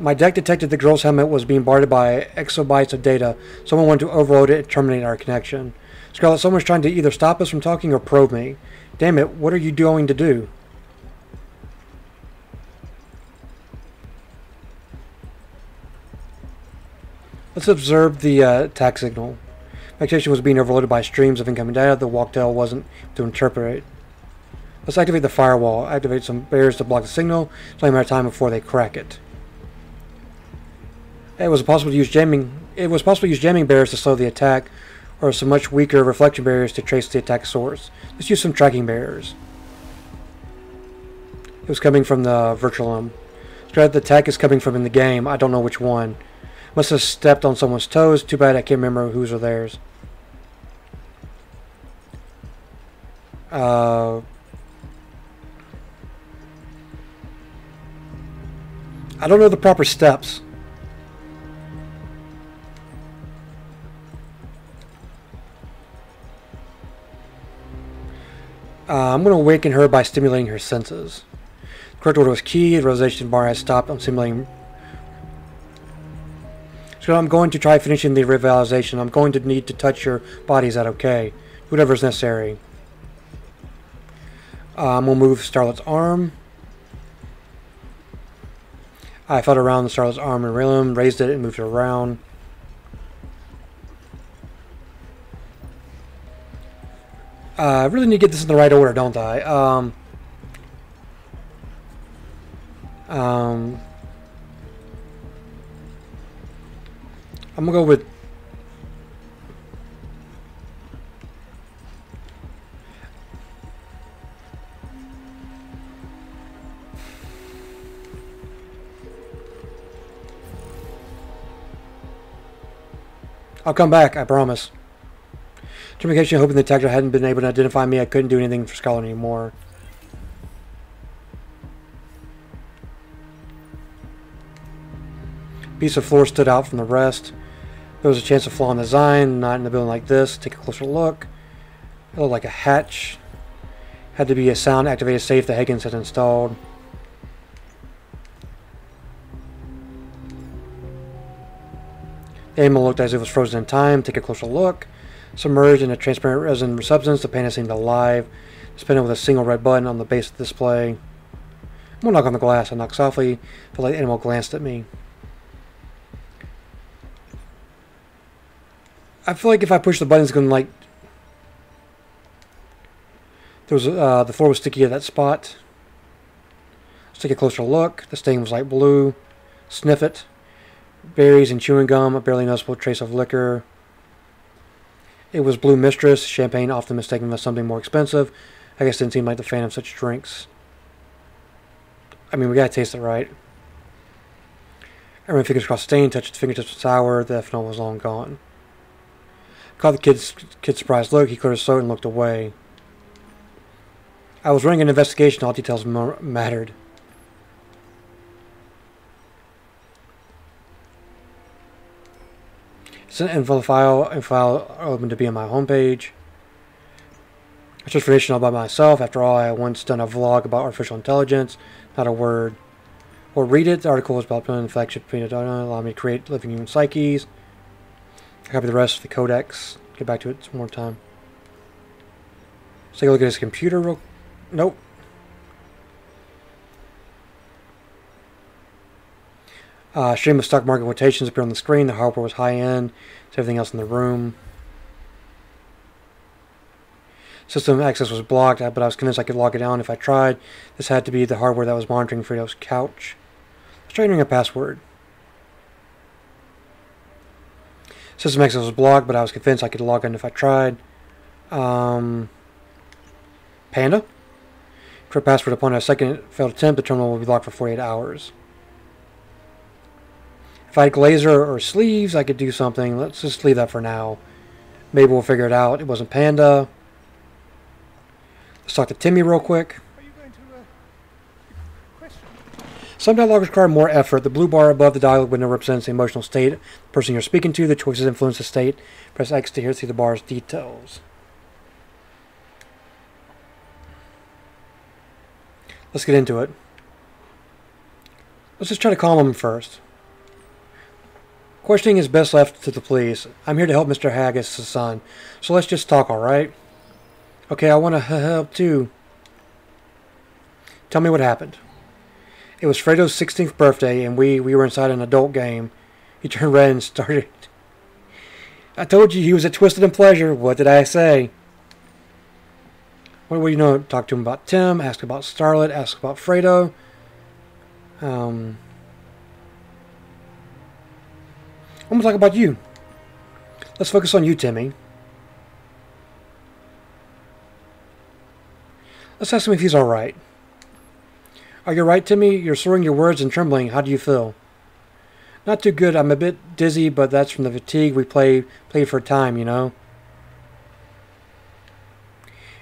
Speaker 1: My deck detected the girl's helmet was being bombarded by exabytes of data. Someone wanted to overload it and terminate our connection. Scarlet, someone's trying to either stop us from talking or probe me. Damn it, what are you going to do? Let's observe the uh, attack signal. My station was being overloaded by streams of incoming data the walktail wasn't to interpret. Let's activate the firewall. Activate some barriers to block the signal. It's only a matter of time before they crack it. It was possible to use jamming. It was possible to use jamming barriers to slow the attack, or some much weaker reflection barriers to trace the attack source. Let's use some tracking barriers. It was coming from the virtual room. The attack is coming from in the game. I don't know which one. Must have stepped on someone's toes. Too bad I can't remember whose or theirs. Uh, I don't know the proper steps. Uh, I'm going to awaken her by stimulating her senses. The correct order was key. The realization bar has stopped on stimulating so I'm going to try finishing the revitalization. I'm going to need to touch your body. Is that okay? Whatever's necessary. Um, we'll move Starlet's arm. I felt around the Starlet's arm and limb, raised it and moved it around. Uh, I really need to get this in the right order, don't I? Um, um, I'm gonna go with I'll come back, I promise. Communication hoping the detector hadn't been able to identify me. I couldn't do anything for Scarlet anymore. Piece of floor stood out from the rest. There was a chance of flaw in the design, not in a building like this. Take a closer look. It looked like a hatch. Had to be a sound activated safe that Higgins had installed. The animal looked as if it was frozen in time. Take a closer look. Submerged in a transparent resin substance, the painting seemed alive. Spinning with a single red button on the base of the display. Gonna knock on the glass. I knocked softly. The animal glanced at me. I feel like if I push the button, it's going to like... There was, uh, the floor was sticky at that spot. Let's take a closer look. The stain was light blue. Sniff it. Berries and chewing gum. A barely noticeable trace of liquor. It was Blue Mistress. Champagne often mistaken for something more expensive. I guess didn't seem like the fan of such drinks. I mean, we gotta taste it right. Ran fingers across the stain, touched fingertips sour. The ethanol was long gone. Caught the kid's, kid's surprised look. He cleared his throat and looked away. I was running an investigation. All details mattered. Sent info file and file open to be on my homepage. It's just all by myself. After all, I once done a vlog about artificial intelligence. Not a word. Or read it. The article was about building flagship peanut allow me to create living human psyches. Copy the rest of the codex. Get back to it some more time. Let's take a look at his computer real... Nope. Uh, stream of stock market quotations appear on the screen. The hardware was high end. So everything else in the room. System access was blocked, but I was convinced I could lock it down if I tried. This had to be the hardware that was monitoring Fredo's couch. Let's try entering a password. System access was blocked, but I was convinced I could log in if I tried. Um, Panda? For password upon a second failed attempt, the terminal will be locked for 48 hours. If I had Glazer or sleeves, I could do something. Let's just leave that for now. Maybe we'll figure it out. It wasn't Panda. Let's talk to Timmy real quick. Some dialogues require more effort. The blue bar above the dialogue window represents the emotional state the person you're speaking to. The choices influence the state. Press X to hear see the bar's details. Let's get into it. Let's just try to calm him first. Questioning is best left to the police. I'm here to help Mr. Haggis' son, so let's just talk, alright? Okay, I want to help too. Tell me what happened. It was Fredo's 16th birthday, and we, we were inside an adult game. He turned red and started. I told you he was a twisted in pleasure. What did I say? What do you know? Talk to him about Tim, ask about Starlet, ask about Fredo. Um, I'm going to talk about you. Let's focus on you, Timmy. Let's ask him if he's alright. Are you right, Timmy? You're slurring your words and trembling. How do you feel? Not too good. I'm a bit dizzy, but that's from the fatigue we play, played for time, you know?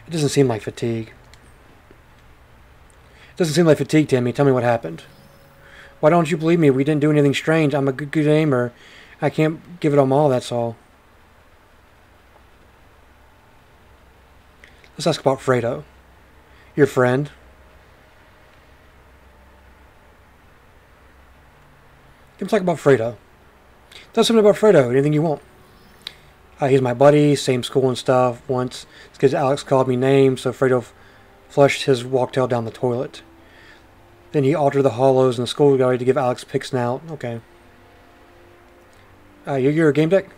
Speaker 1: It doesn't seem like fatigue. It doesn't seem like fatigue, Timmy. Tell me what happened. Why don't you believe me? We didn't do anything strange. I'm a good, good aimer. I can't give it them all, that's all. Let's ask about Fredo. Your friend. Talk about Fredo. Tell something about Fredo. Anything you want. Uh, he's my buddy, same school and stuff. Once, it's because Alex called me names, so Fredo flushed his walk-tail down the toilet. Then he altered the hollows in the school gallery to give Alex picks now. Okay. Uh, you're, you're a gamedec?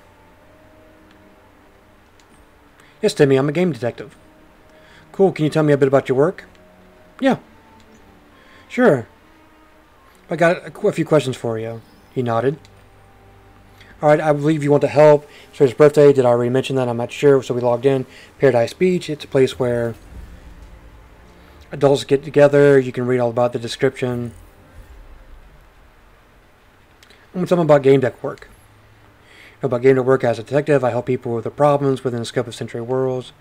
Speaker 1: Yes, Timmy, I'm a game detective. Cool, can you tell me a bit about your work? Yeah. Sure. I got a, a few questions for you. He nodded. Alright, I believe you want to help. For his birthday. Did I already mention that? I'm not sure. So we logged in. Paradise Beach. It's a place where adults get together. You can read all about the description. I'm tell them about gamedec work. About gamedec work as a detective. I help people with their problems within the scope of Century Worlds.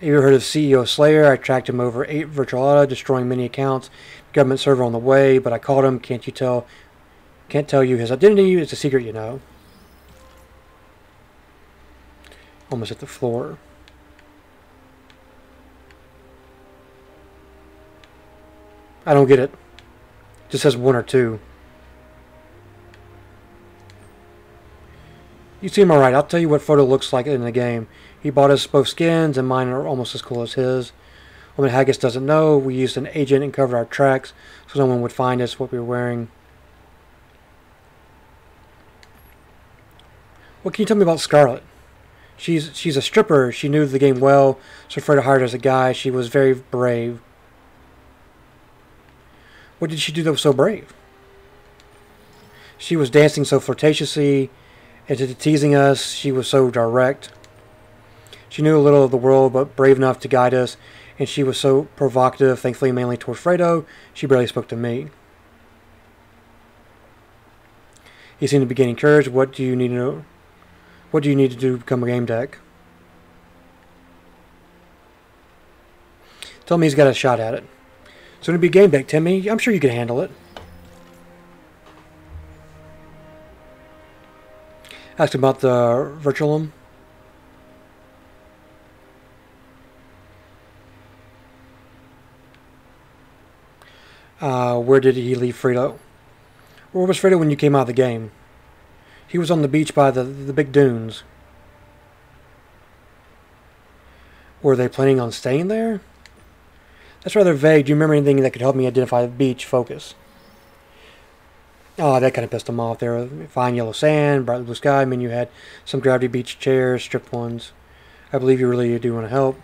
Speaker 1: Have you ever heard of CEO Slayer? I tracked him over eight virtual auto, destroying many accounts. Government server on the way, but I called him. Can't you tell? Can't tell you his identity. It's a secret, you know. Almost at the floor. I don't get it. it just says one or two. You seem alright. I'll tell you what photo looks like in the game. He bought us both skins, and mine are almost as cool as his. Woman Haggis doesn't know. We used an agent and covered our tracks so no one would find us what we were wearing. What can you tell me about Scarlet? She's she's a stripper. She knew the game well, so Fredo hired her as a guy. She was very brave. What did she do that was so brave? She was dancing so flirtatiously, and teasing us. She was so direct. She knew a little of the world, but brave enough to guide us, and she was so provocative, thankfully mainly toward Fredo, she barely spoke to me. He seemed to be gaining courage. What do you need to know? What do you need to do to become a gamedec? Tell me he's got a shot at it. Soon to be gamedec, Timmy. I'm sure you can handle it. Asked about the Virtualium. Uh, where did he leave Fredo? Where was Fredo when you came out of the game? He was on the beach by the, the big dunes. Were they planning on staying there? That's rather vague. Do you remember anything that could help me identify the beach focus? Oh, that kind of pissed him off. There was fine yellow sand, bright blue sky. I mean, you had some gravity beach chairs, stripped ones. I believe you really do want to help.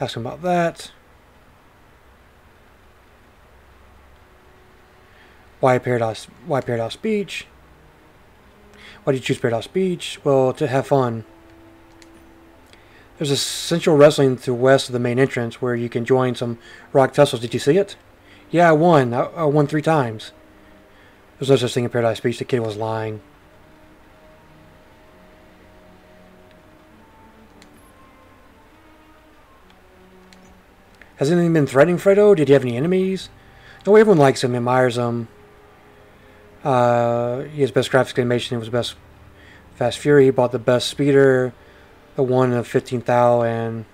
Speaker 1: Ask him about that. Why Paradise? Why Paradise Beach? Why do you choose Paradise Beach? Well, to have fun. There's a central wrestling to west of the main entrance where you can join some rock tussles. Did you see it? Yeah, I won. I, I won three times. There's no such thing in Paradise Beach. The kid was lying. Has anything been threatening Fredo? Did he have any enemies? No, everyone likes him, admires him. Uh, he has best graphics animation. He was the best Fast Fury. He bought the best speeder, the one of 15 thou, and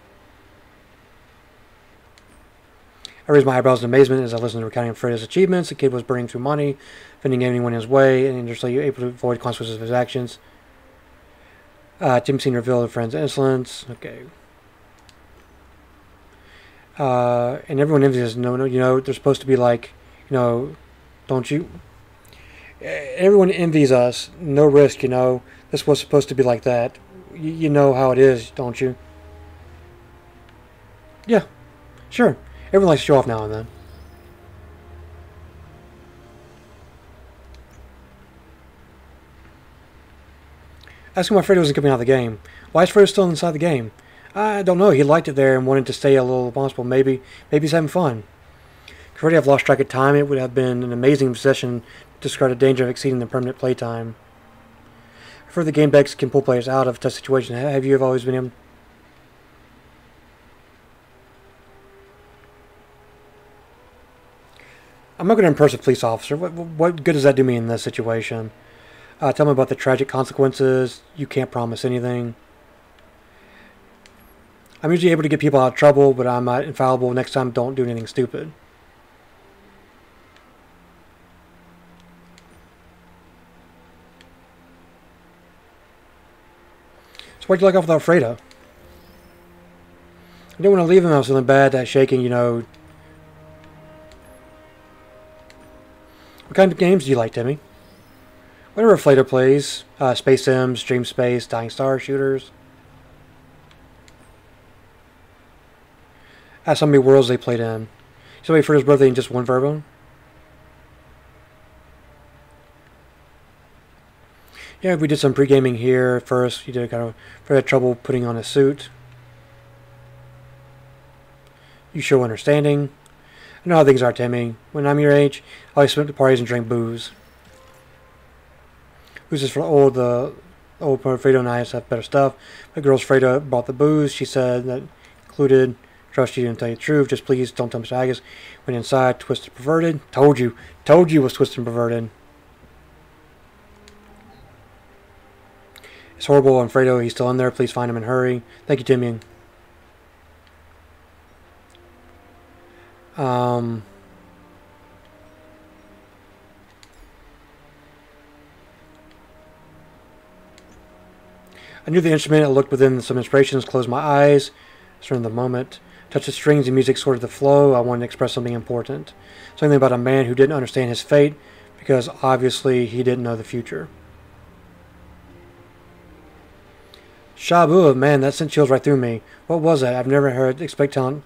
Speaker 1: I raised my eyebrows in amazement as I listened to recounting Fredo's achievements. The kid was burning through money, fending anyone in his way, and initially able to avoid consequences of his actions. Uh, Tim Senior revealed a friend's insolence. Okay. Uh, and everyone envies. No, no, you know, they're supposed to be like, you know, don't you? Everyone envies us. No risk, you know. This was supposed to be like that. You, you know how it is, don't you? Yeah, sure. Everyone likes to show off now and then. Asking why Fredo wasn't coming out of the game. Why is Fredo still inside the game? I don't know. He liked it there and wanted to stay a little responsible. Maybe, maybe he's having fun. Could already have lost track of time. It would have been an amazing session discard the danger of exceeding the permanent playtime. For the gamedecs can pull players out of tough situations. Have you have always been able? I'm not going to impress a police officer. What, what good does that do me in this situation? Uh, tell me about the tragic consequences. You can't promise anything. I'm usually able to get people out of trouble, but I'm not infallible. Next time, don't do anything stupid. Why'd you like off with Alfredo? I didn't want to leave him. Was feeling bad that shaking, you know. What kind of games do you like, Timmy? Whatever Flater plays. Uh, Space Sims, Dream Space, Dying Star shooters. Ask how many worlds they played in. Somebody for his birthday in just one verbo. Yeah, we did some pre-gaming here first. You did kind of very trouble putting on a suit. You show understanding. I know how things are, Timmy. When I'm your age, I always went to parties and drank booze. Booze is for old, the old Fredo and I have better stuff. My girl's Fredo bought the booze. She said that included Trust you didn't tell you the truth. Just please don't tell Mr. Haggis. Went inside, twisted, perverted. Told you. Told you was twisted and perverted. It's horrible. Fredo, he's still in there. Please find him and hurry. Thank you, Timmy. Um... I knew the instrument. I looked within some inspirations, closed my eyes, turned the moment. Touch the strings and music sorted the flow. I wanted to express something important. Something about a man who didn't understand his fate because obviously he didn't know the future. Shabu, man, that sent chills right through me. What was that? I've never heard expect talent.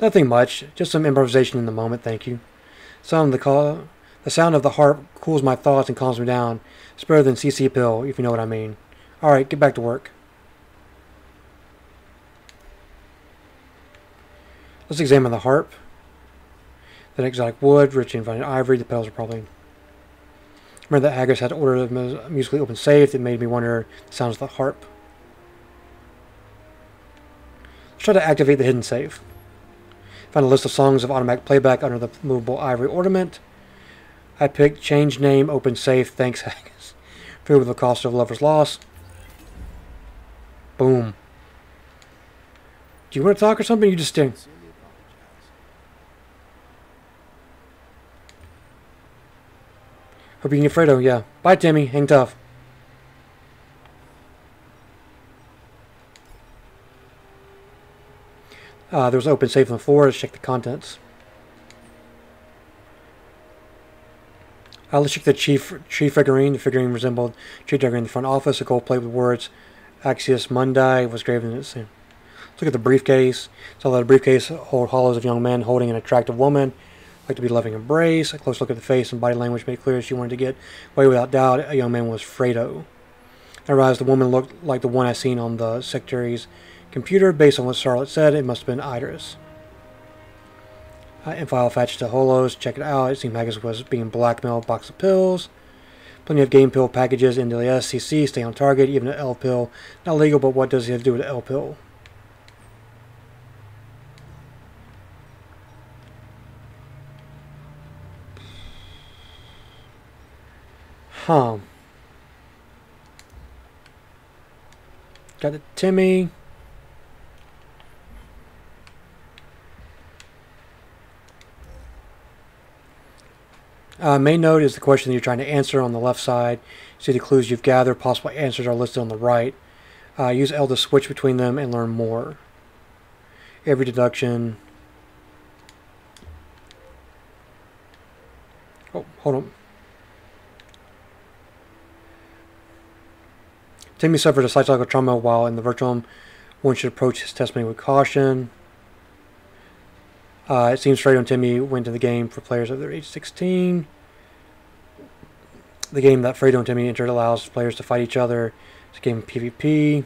Speaker 1: Nothing much, just some improvisation in the moment, thank you. Sound the call, the sound of the harp cools my thoughts and calms me down. It's better than CC pill, if you know what I mean. All right, get back to work. Let's examine the harp. The exotic wood, rich in fine ivory. The pedals are probably. Remember that Haggis had ordered a musically open safe that made me wonder the sounds of the harp. Let's try to activate the hidden safe. Find a list of songs of automatic playback under the movable ivory ornament. I picked change name, open safe, thanks Haggis. Filled with the cost of lover's loss. Boom. Do you want to talk or something? You just stink. Hope you can get Fredo, yeah. Bye, Timmy. Hang tough. Uh, there was an open safe on the floor. Let's check the contents. Uh, let's check the chief tree figurine. The figurine resembled tree figurine in the front office. A gold plate with words Axis Mundi was graven in it. Let's look at the briefcase. Saw that a briefcase hold hollows of young men holding an attractive woman like to be loving embrace. A close look at the face and body language made clear she wanted to get away without doubt. A young man was Fredo. I realized the woman looked like the one I seen on the secretary's computer. Based on what Charlotte said, it must have been Idris. Uh, I file fetched to Holos, check it out. It seemed Magus was being blackmailed. Box of pills. Plenty of game pill packages into the SCC. Stay on target. Even an L pill. Not legal, but what does he have to do with an L pill? Huh. Got it, Timmy. Uh, main note is the question that you're trying to answer on the left side. See the clues you've gathered. Possible answers are listed on the right. Uh, use L to switch between them and learn more. Every deduction. Oh, hold on. Timmy suffered a psychological trauma while in the virtual home. One should approach his testimony with caution. Uh, it seems Fredo and Timmy went to the game for players of their age 16. The game that Fredo and Timmy entered allows players to fight each other. It's a game of PvP.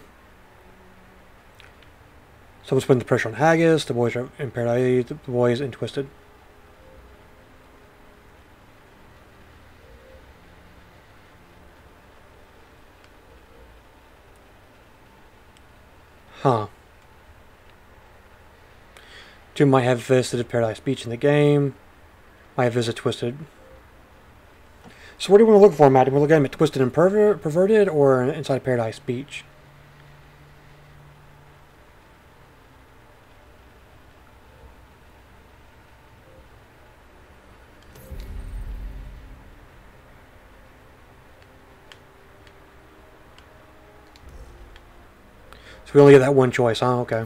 Speaker 1: Someone's putting the pressure on Haggis. The boys are in Paradise. The boys in Twisted. Huh. Two might have visited Paradise Beach in the game. Might have visited Twisted. So what do we want to look for, Matt? Do we look at him at Twisted and Perver Perverted or inside Paradise Beach? We only get that one choice, huh? Okay.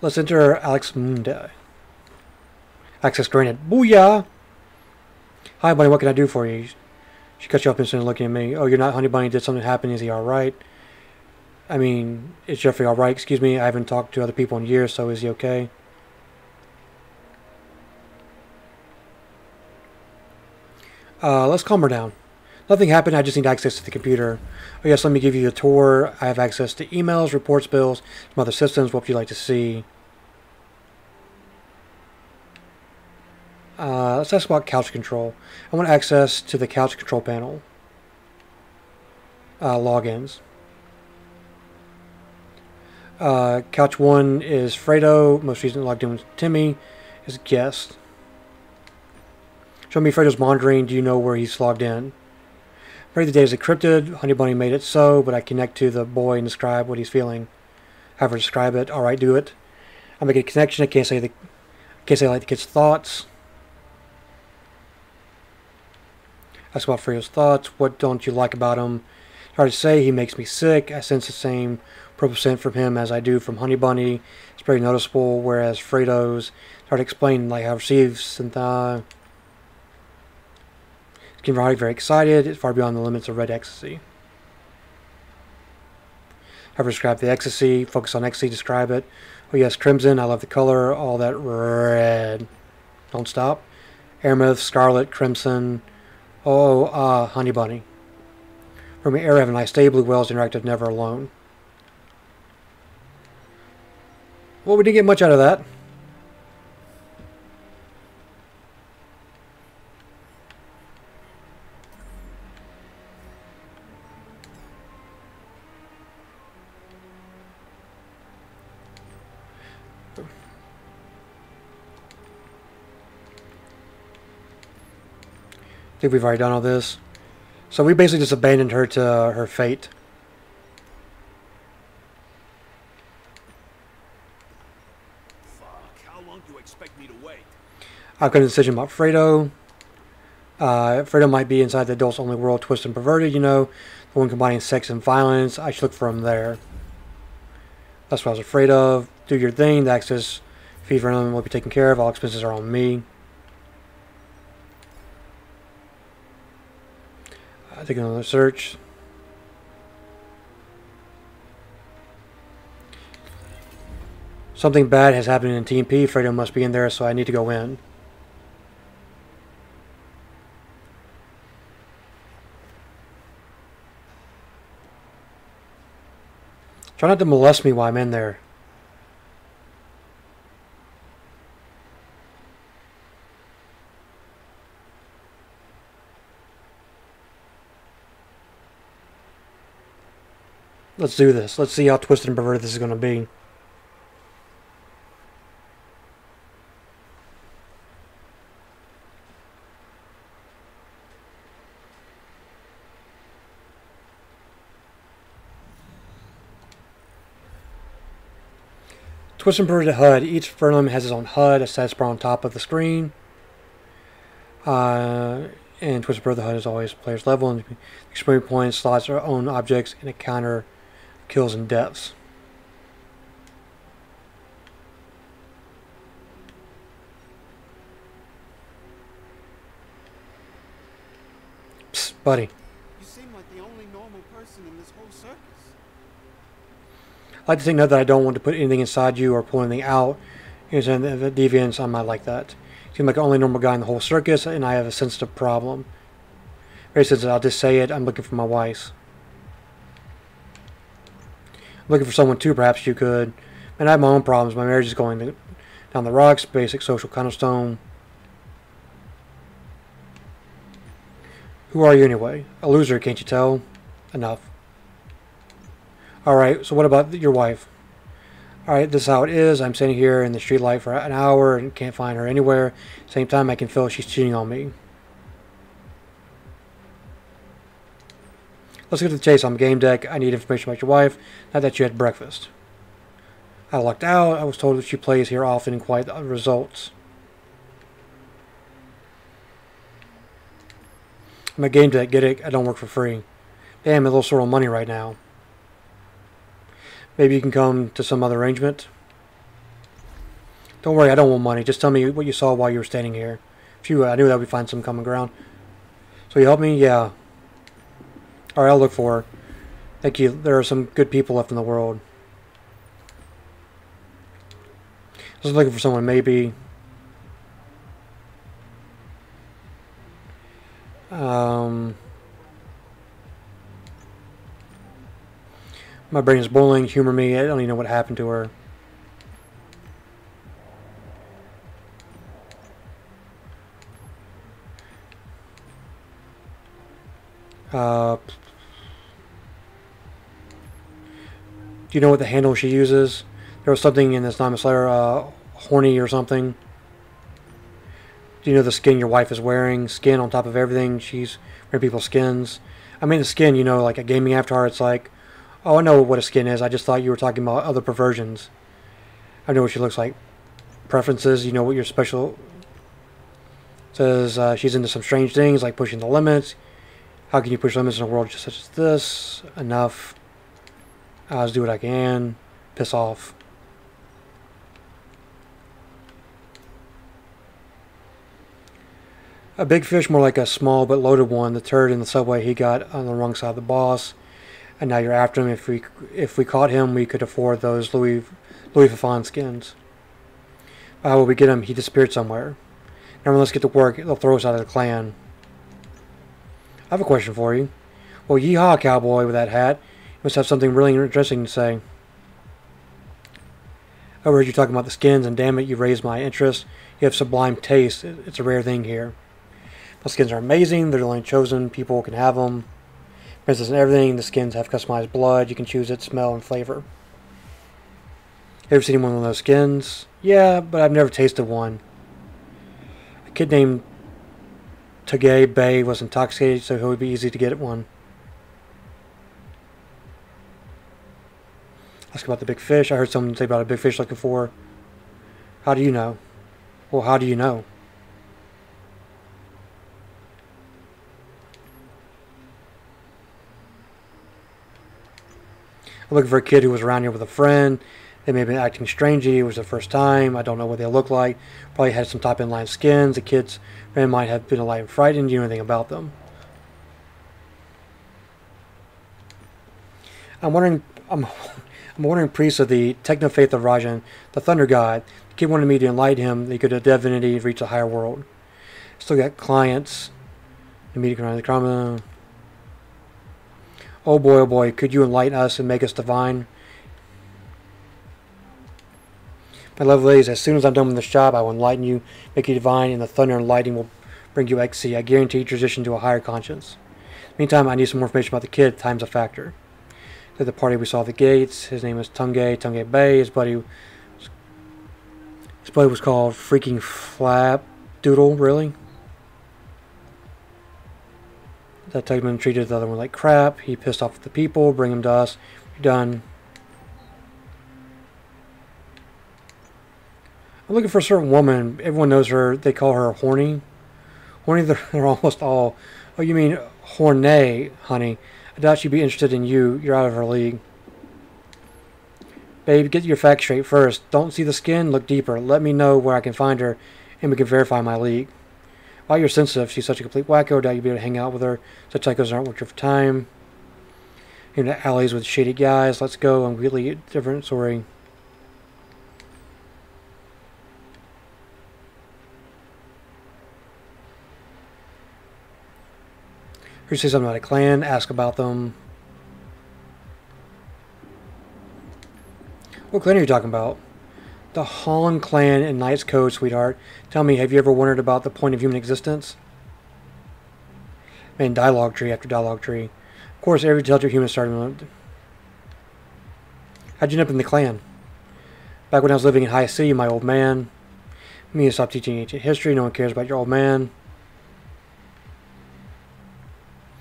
Speaker 1: Let's enter Axis Mundi. Access granted. Booyah! Hi, buddy, what can I do for you? She cuts you off instantly looking at me. Oh, you're not Honey Bunny. Did something happen? Is he alright? I mean, is Jeffrey alright? Excuse me, I haven't talked to other people in years, so is he okay? Uh, let's calm her down. Nothing happened, I just need access to the computer. Oh yes, let me give you a tour. I have access to emails, reports, bills, some other systems. What would you like to see? Uh, let's ask about couch control. I want access to the couch control panel. Uh, logins. Uh, couch 1 is Fredo. Most recently logged in Timmy is guest. Show me Fredo's monitoring. Do you know where he's logged in? Pray the is encrypted. Honey Bunny made it so, but I connect to the boy and describe what he's feeling. Have her describe it. Alright, do it. I make a connection. I can't say the I can't say like the kid's thoughts. Ask about Fredo's thoughts. What don't you like about him? Hard to say. He makes me sick. I sense the same percent from him as I do from Honey Bunny. It's very noticeable, whereas Fredo's hard to explain like how receives and uh getting very, very excited. It's far beyond the limits of red ecstasy. Have describe the ecstasy, focus on ecstasy, describe it. Oh yes, crimson, I love the color, all that red. Don't stop. Airmouth, scarlet, crimson. Oh, ah, uh, honey bunny. From air have a nice day, blue whales interactive, never alone. Well, we didn't get much out of that. I think we've already done all this. So we basically just abandoned her to her fate. I've got a decision about Fredo. Uh, Fredo might be inside the adults only world, twisted and perverted, you know. The one combining sex and violence. I should look for him there. That's what I was afraid of. Do your thing. The access fee for him will be taken care of. All expenses are on me. I take another search. Something bad has happened in TMP. Fredo must be in there, so I need to go in. Try not to molest me while I'm in there. Let's do this. Let's see how twisted and perverted this is going to be. Twisted Inverted HUD. Each Fernum has its own HUD, a status bar on top of the screen. Uh, and Twisted Inverted HUD is always player's level, and experience points slots are own objects and a counter kills and deaths. Psst, buddy.
Speaker 3: You seem like the only normal person in this whole circus.
Speaker 1: I like to think now that I don't want to put anything inside you or pull anything out. Here's the deviance, I'm not like that. Seem like the only normal guy in the whole circus, and I have a sensitive problem. Very sensitive, I'll just say it, I'm looking for my wife. I'm looking for someone too, perhaps you could. And I have my own problems. My marriage is going down the rocks, basic social cornerstone. Who are you anyway? A loser, can't you tell? Enough. Alright, so what about your wife? Alright, this is how it is. I'm sitting here in the street light for an hour and can't find her anywhere. Same time, I can feel she's cheating on me. Let's get to the chase. I'm gamedec. I need information about your wife. Not that you had breakfast. I lucked out. I was told that she plays here often and quite the results. I'm a gamedec. Get it? I don't work for free. Damn, a little short on money right now. Maybe you can come to some other arrangement. Don't worry, I don't want money. Just tell me what you saw while you were standing here. Phew, I knew that we'd find some common ground. So you help me? Yeah. Alright, I'll look for her. Thank you. There are some good people left in the world. I was looking for someone maybe... Um... My brain is boiling. Humor me. I don't even know what happened to her. Uh, do you know what the handle she uses? There was something in this Diamond Slayer, uh, horny or something. Do you know the skin your wife is wearing? Skin on top of everything. She's wearing people's skins. I mean the skin, you know, like a gaming avatar, it's like, oh, I know what a skin is. I just thought you were talking about other perversions. I know what she looks like. Preferences, you know what your special... Says uh, she's into some strange things, like pushing the limits. How can you push limits in a world just such as this? Enough. I'll just do what I can. Piss off. A big fish, more like a small but loaded one. The turd in the subway he got on the wrong side of the boss, and now you're after him. If we if we caught him, we could afford those Louis Louis Vuitton skins. Uh, How will we get him? He disappeared somewhere. Now let's get to work. They'll throw us out of the clan. I have a question for you. Well, yeehaw, cowboy with that hat. You must have something really interesting to say. I heard you talking about the skins, and damn it, you raised my interest. You have sublime taste. It's a rare thing here. The skins are amazing. They're the only chosen people can have them. Princess and everything. The skins have customized blood. You can choose its smell and flavor. Ever seen one of those skins? Yeah, but I've never tasted one. A kid named Togay Bay was intoxicated, so it would be easy to get one. Ask about the big fish. I heard someone say about a big fish looking for. How do you know? Well, how do you know? I'm looking for a kid who was around here with a friend. They may have been acting strangely. It was the first time. I don't know what they look like. Probably had some top in line skins. The kids friend might have been a light frightened. You know anything about them? I'm wondering. I'm, I'm wondering priests of the techno faith of Rajan, the thunder god. The kid wanted me to enlighten him that he could have divinity reach a higher world. Still got clients. The meeting around the karma. Oh boy, oh boy, could you enlighten us and make us divine? My lovely ladies, as soon as I'm done with this job, I will enlighten you, make you divine, and the thunder and lightning will bring you ecstasy. I guarantee you transition to a higher conscience. Meantime, I need some more information about the kid. Time's a factor. At the party, we saw the gates. His name was Tungay, Tungay Bay. His buddy, his buddy was called Freaking Flap Doodle. Really? That Tugman treated the other one like crap. He pissed off the people. Bring him to us. We're done. I'm looking for a certain woman. Everyone knows her. They call her horny. Horny, they're, they're almost all. Oh, you mean horny, honey? I doubt she'd be interested in you. You're out of her league. Babe, get your facts straight first. Don't see the skin? Look deeper. Let me know where I can find her, and we can verify my league. While you're sensitive, she's such a complete wacko, doubt you'd be able to hang out with her. Such psychos aren't worth your time. In the alleys with shady guys. Let's go. I'm really different story. Here's say something about a clan. Ask about them. What clan are you talking about? The Holland clan in Knight's Code, sweetheart. Tell me, have you ever wondered about the point of human existence? Man, dialogue tree after dialogue tree. Of course, every intelligent human started. How'd you end up in the clan? Back when I was living in High C, my old man. Me to stop teaching ancient history. No one cares about your old man.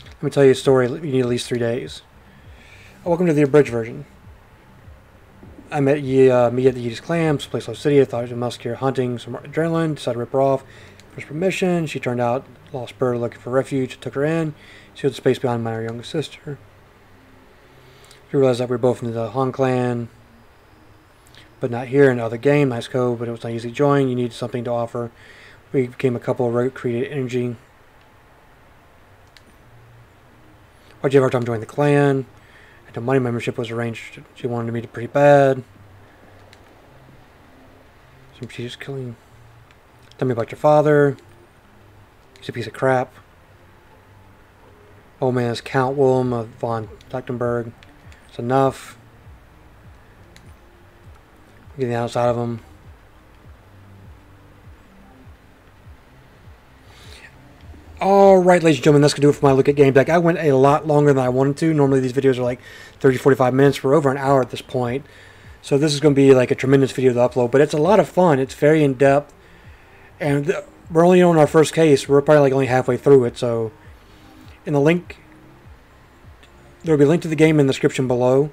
Speaker 1: Let me tell you a story. You need at least three days. Welcome to the abridged version. I met Ye, uh, me at the Yetis Clam, someplace Low City. I thought it was a muscular hunting, some adrenaline. Decided to rip her off. First permission. She turned out lost bird looking for refuge. Took her in. She had space behind my younger sister. We realized that we were both in the Han clan, but not here in the other game. Nice code, but it was not easy to join. You needed something to offer. We became a couple of created energy. Why'd you have a hard time joining the clan? And the money membership was arranged. She wanted me to pretty bad. So she's just killing. Tell me about your father. He's a piece of crap. Old man is Count Willem of von Trachtenberg. It's enough. Get the outside of him. Alright, ladies and gentlemen, that's going to do it for my look at Gamedec. I went a lot longer than I wanted to. Normally these videos are like 30-45 minutes. We're over an hour at this point. So this is going to be like a tremendous video to upload. But it's a lot of fun. It's very in-depth. And we're only on our first case. We're probably like only halfway through it. So in the link, there will be a link to the game in the description below.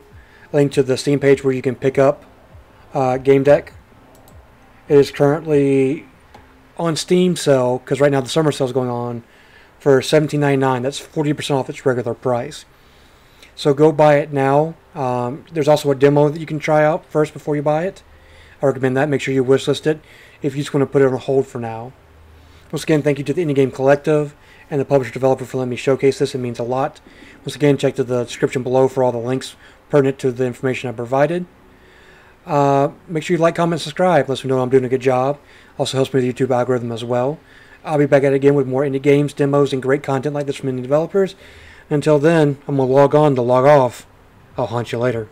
Speaker 1: Link to the Steam page where you can pick up uh, Gamedec. It is currently on Steam sale because right now the summer sale is going on for $17.99. That's 40% off its regular price. So go buy it now. Um, there's also a demo that you can try out first before you buy it. I recommend that. Make sure you wishlist it if you just want to put it on hold for now. Once again, thank you to the Indie Game Collective and the publisher developer for letting me showcase this. It means a lot. Once again, check to the description below for all the links pertinent to the information I provided. Uh, make sure you like, comment, subscribe. Let me know I'm doing a good job. Also helps me with the YouTube algorithm as well. I'll be back at it again with more indie games, demos, and great content like this from indie developers. Until then, I'm going to log on to log off. I'll haunt you later.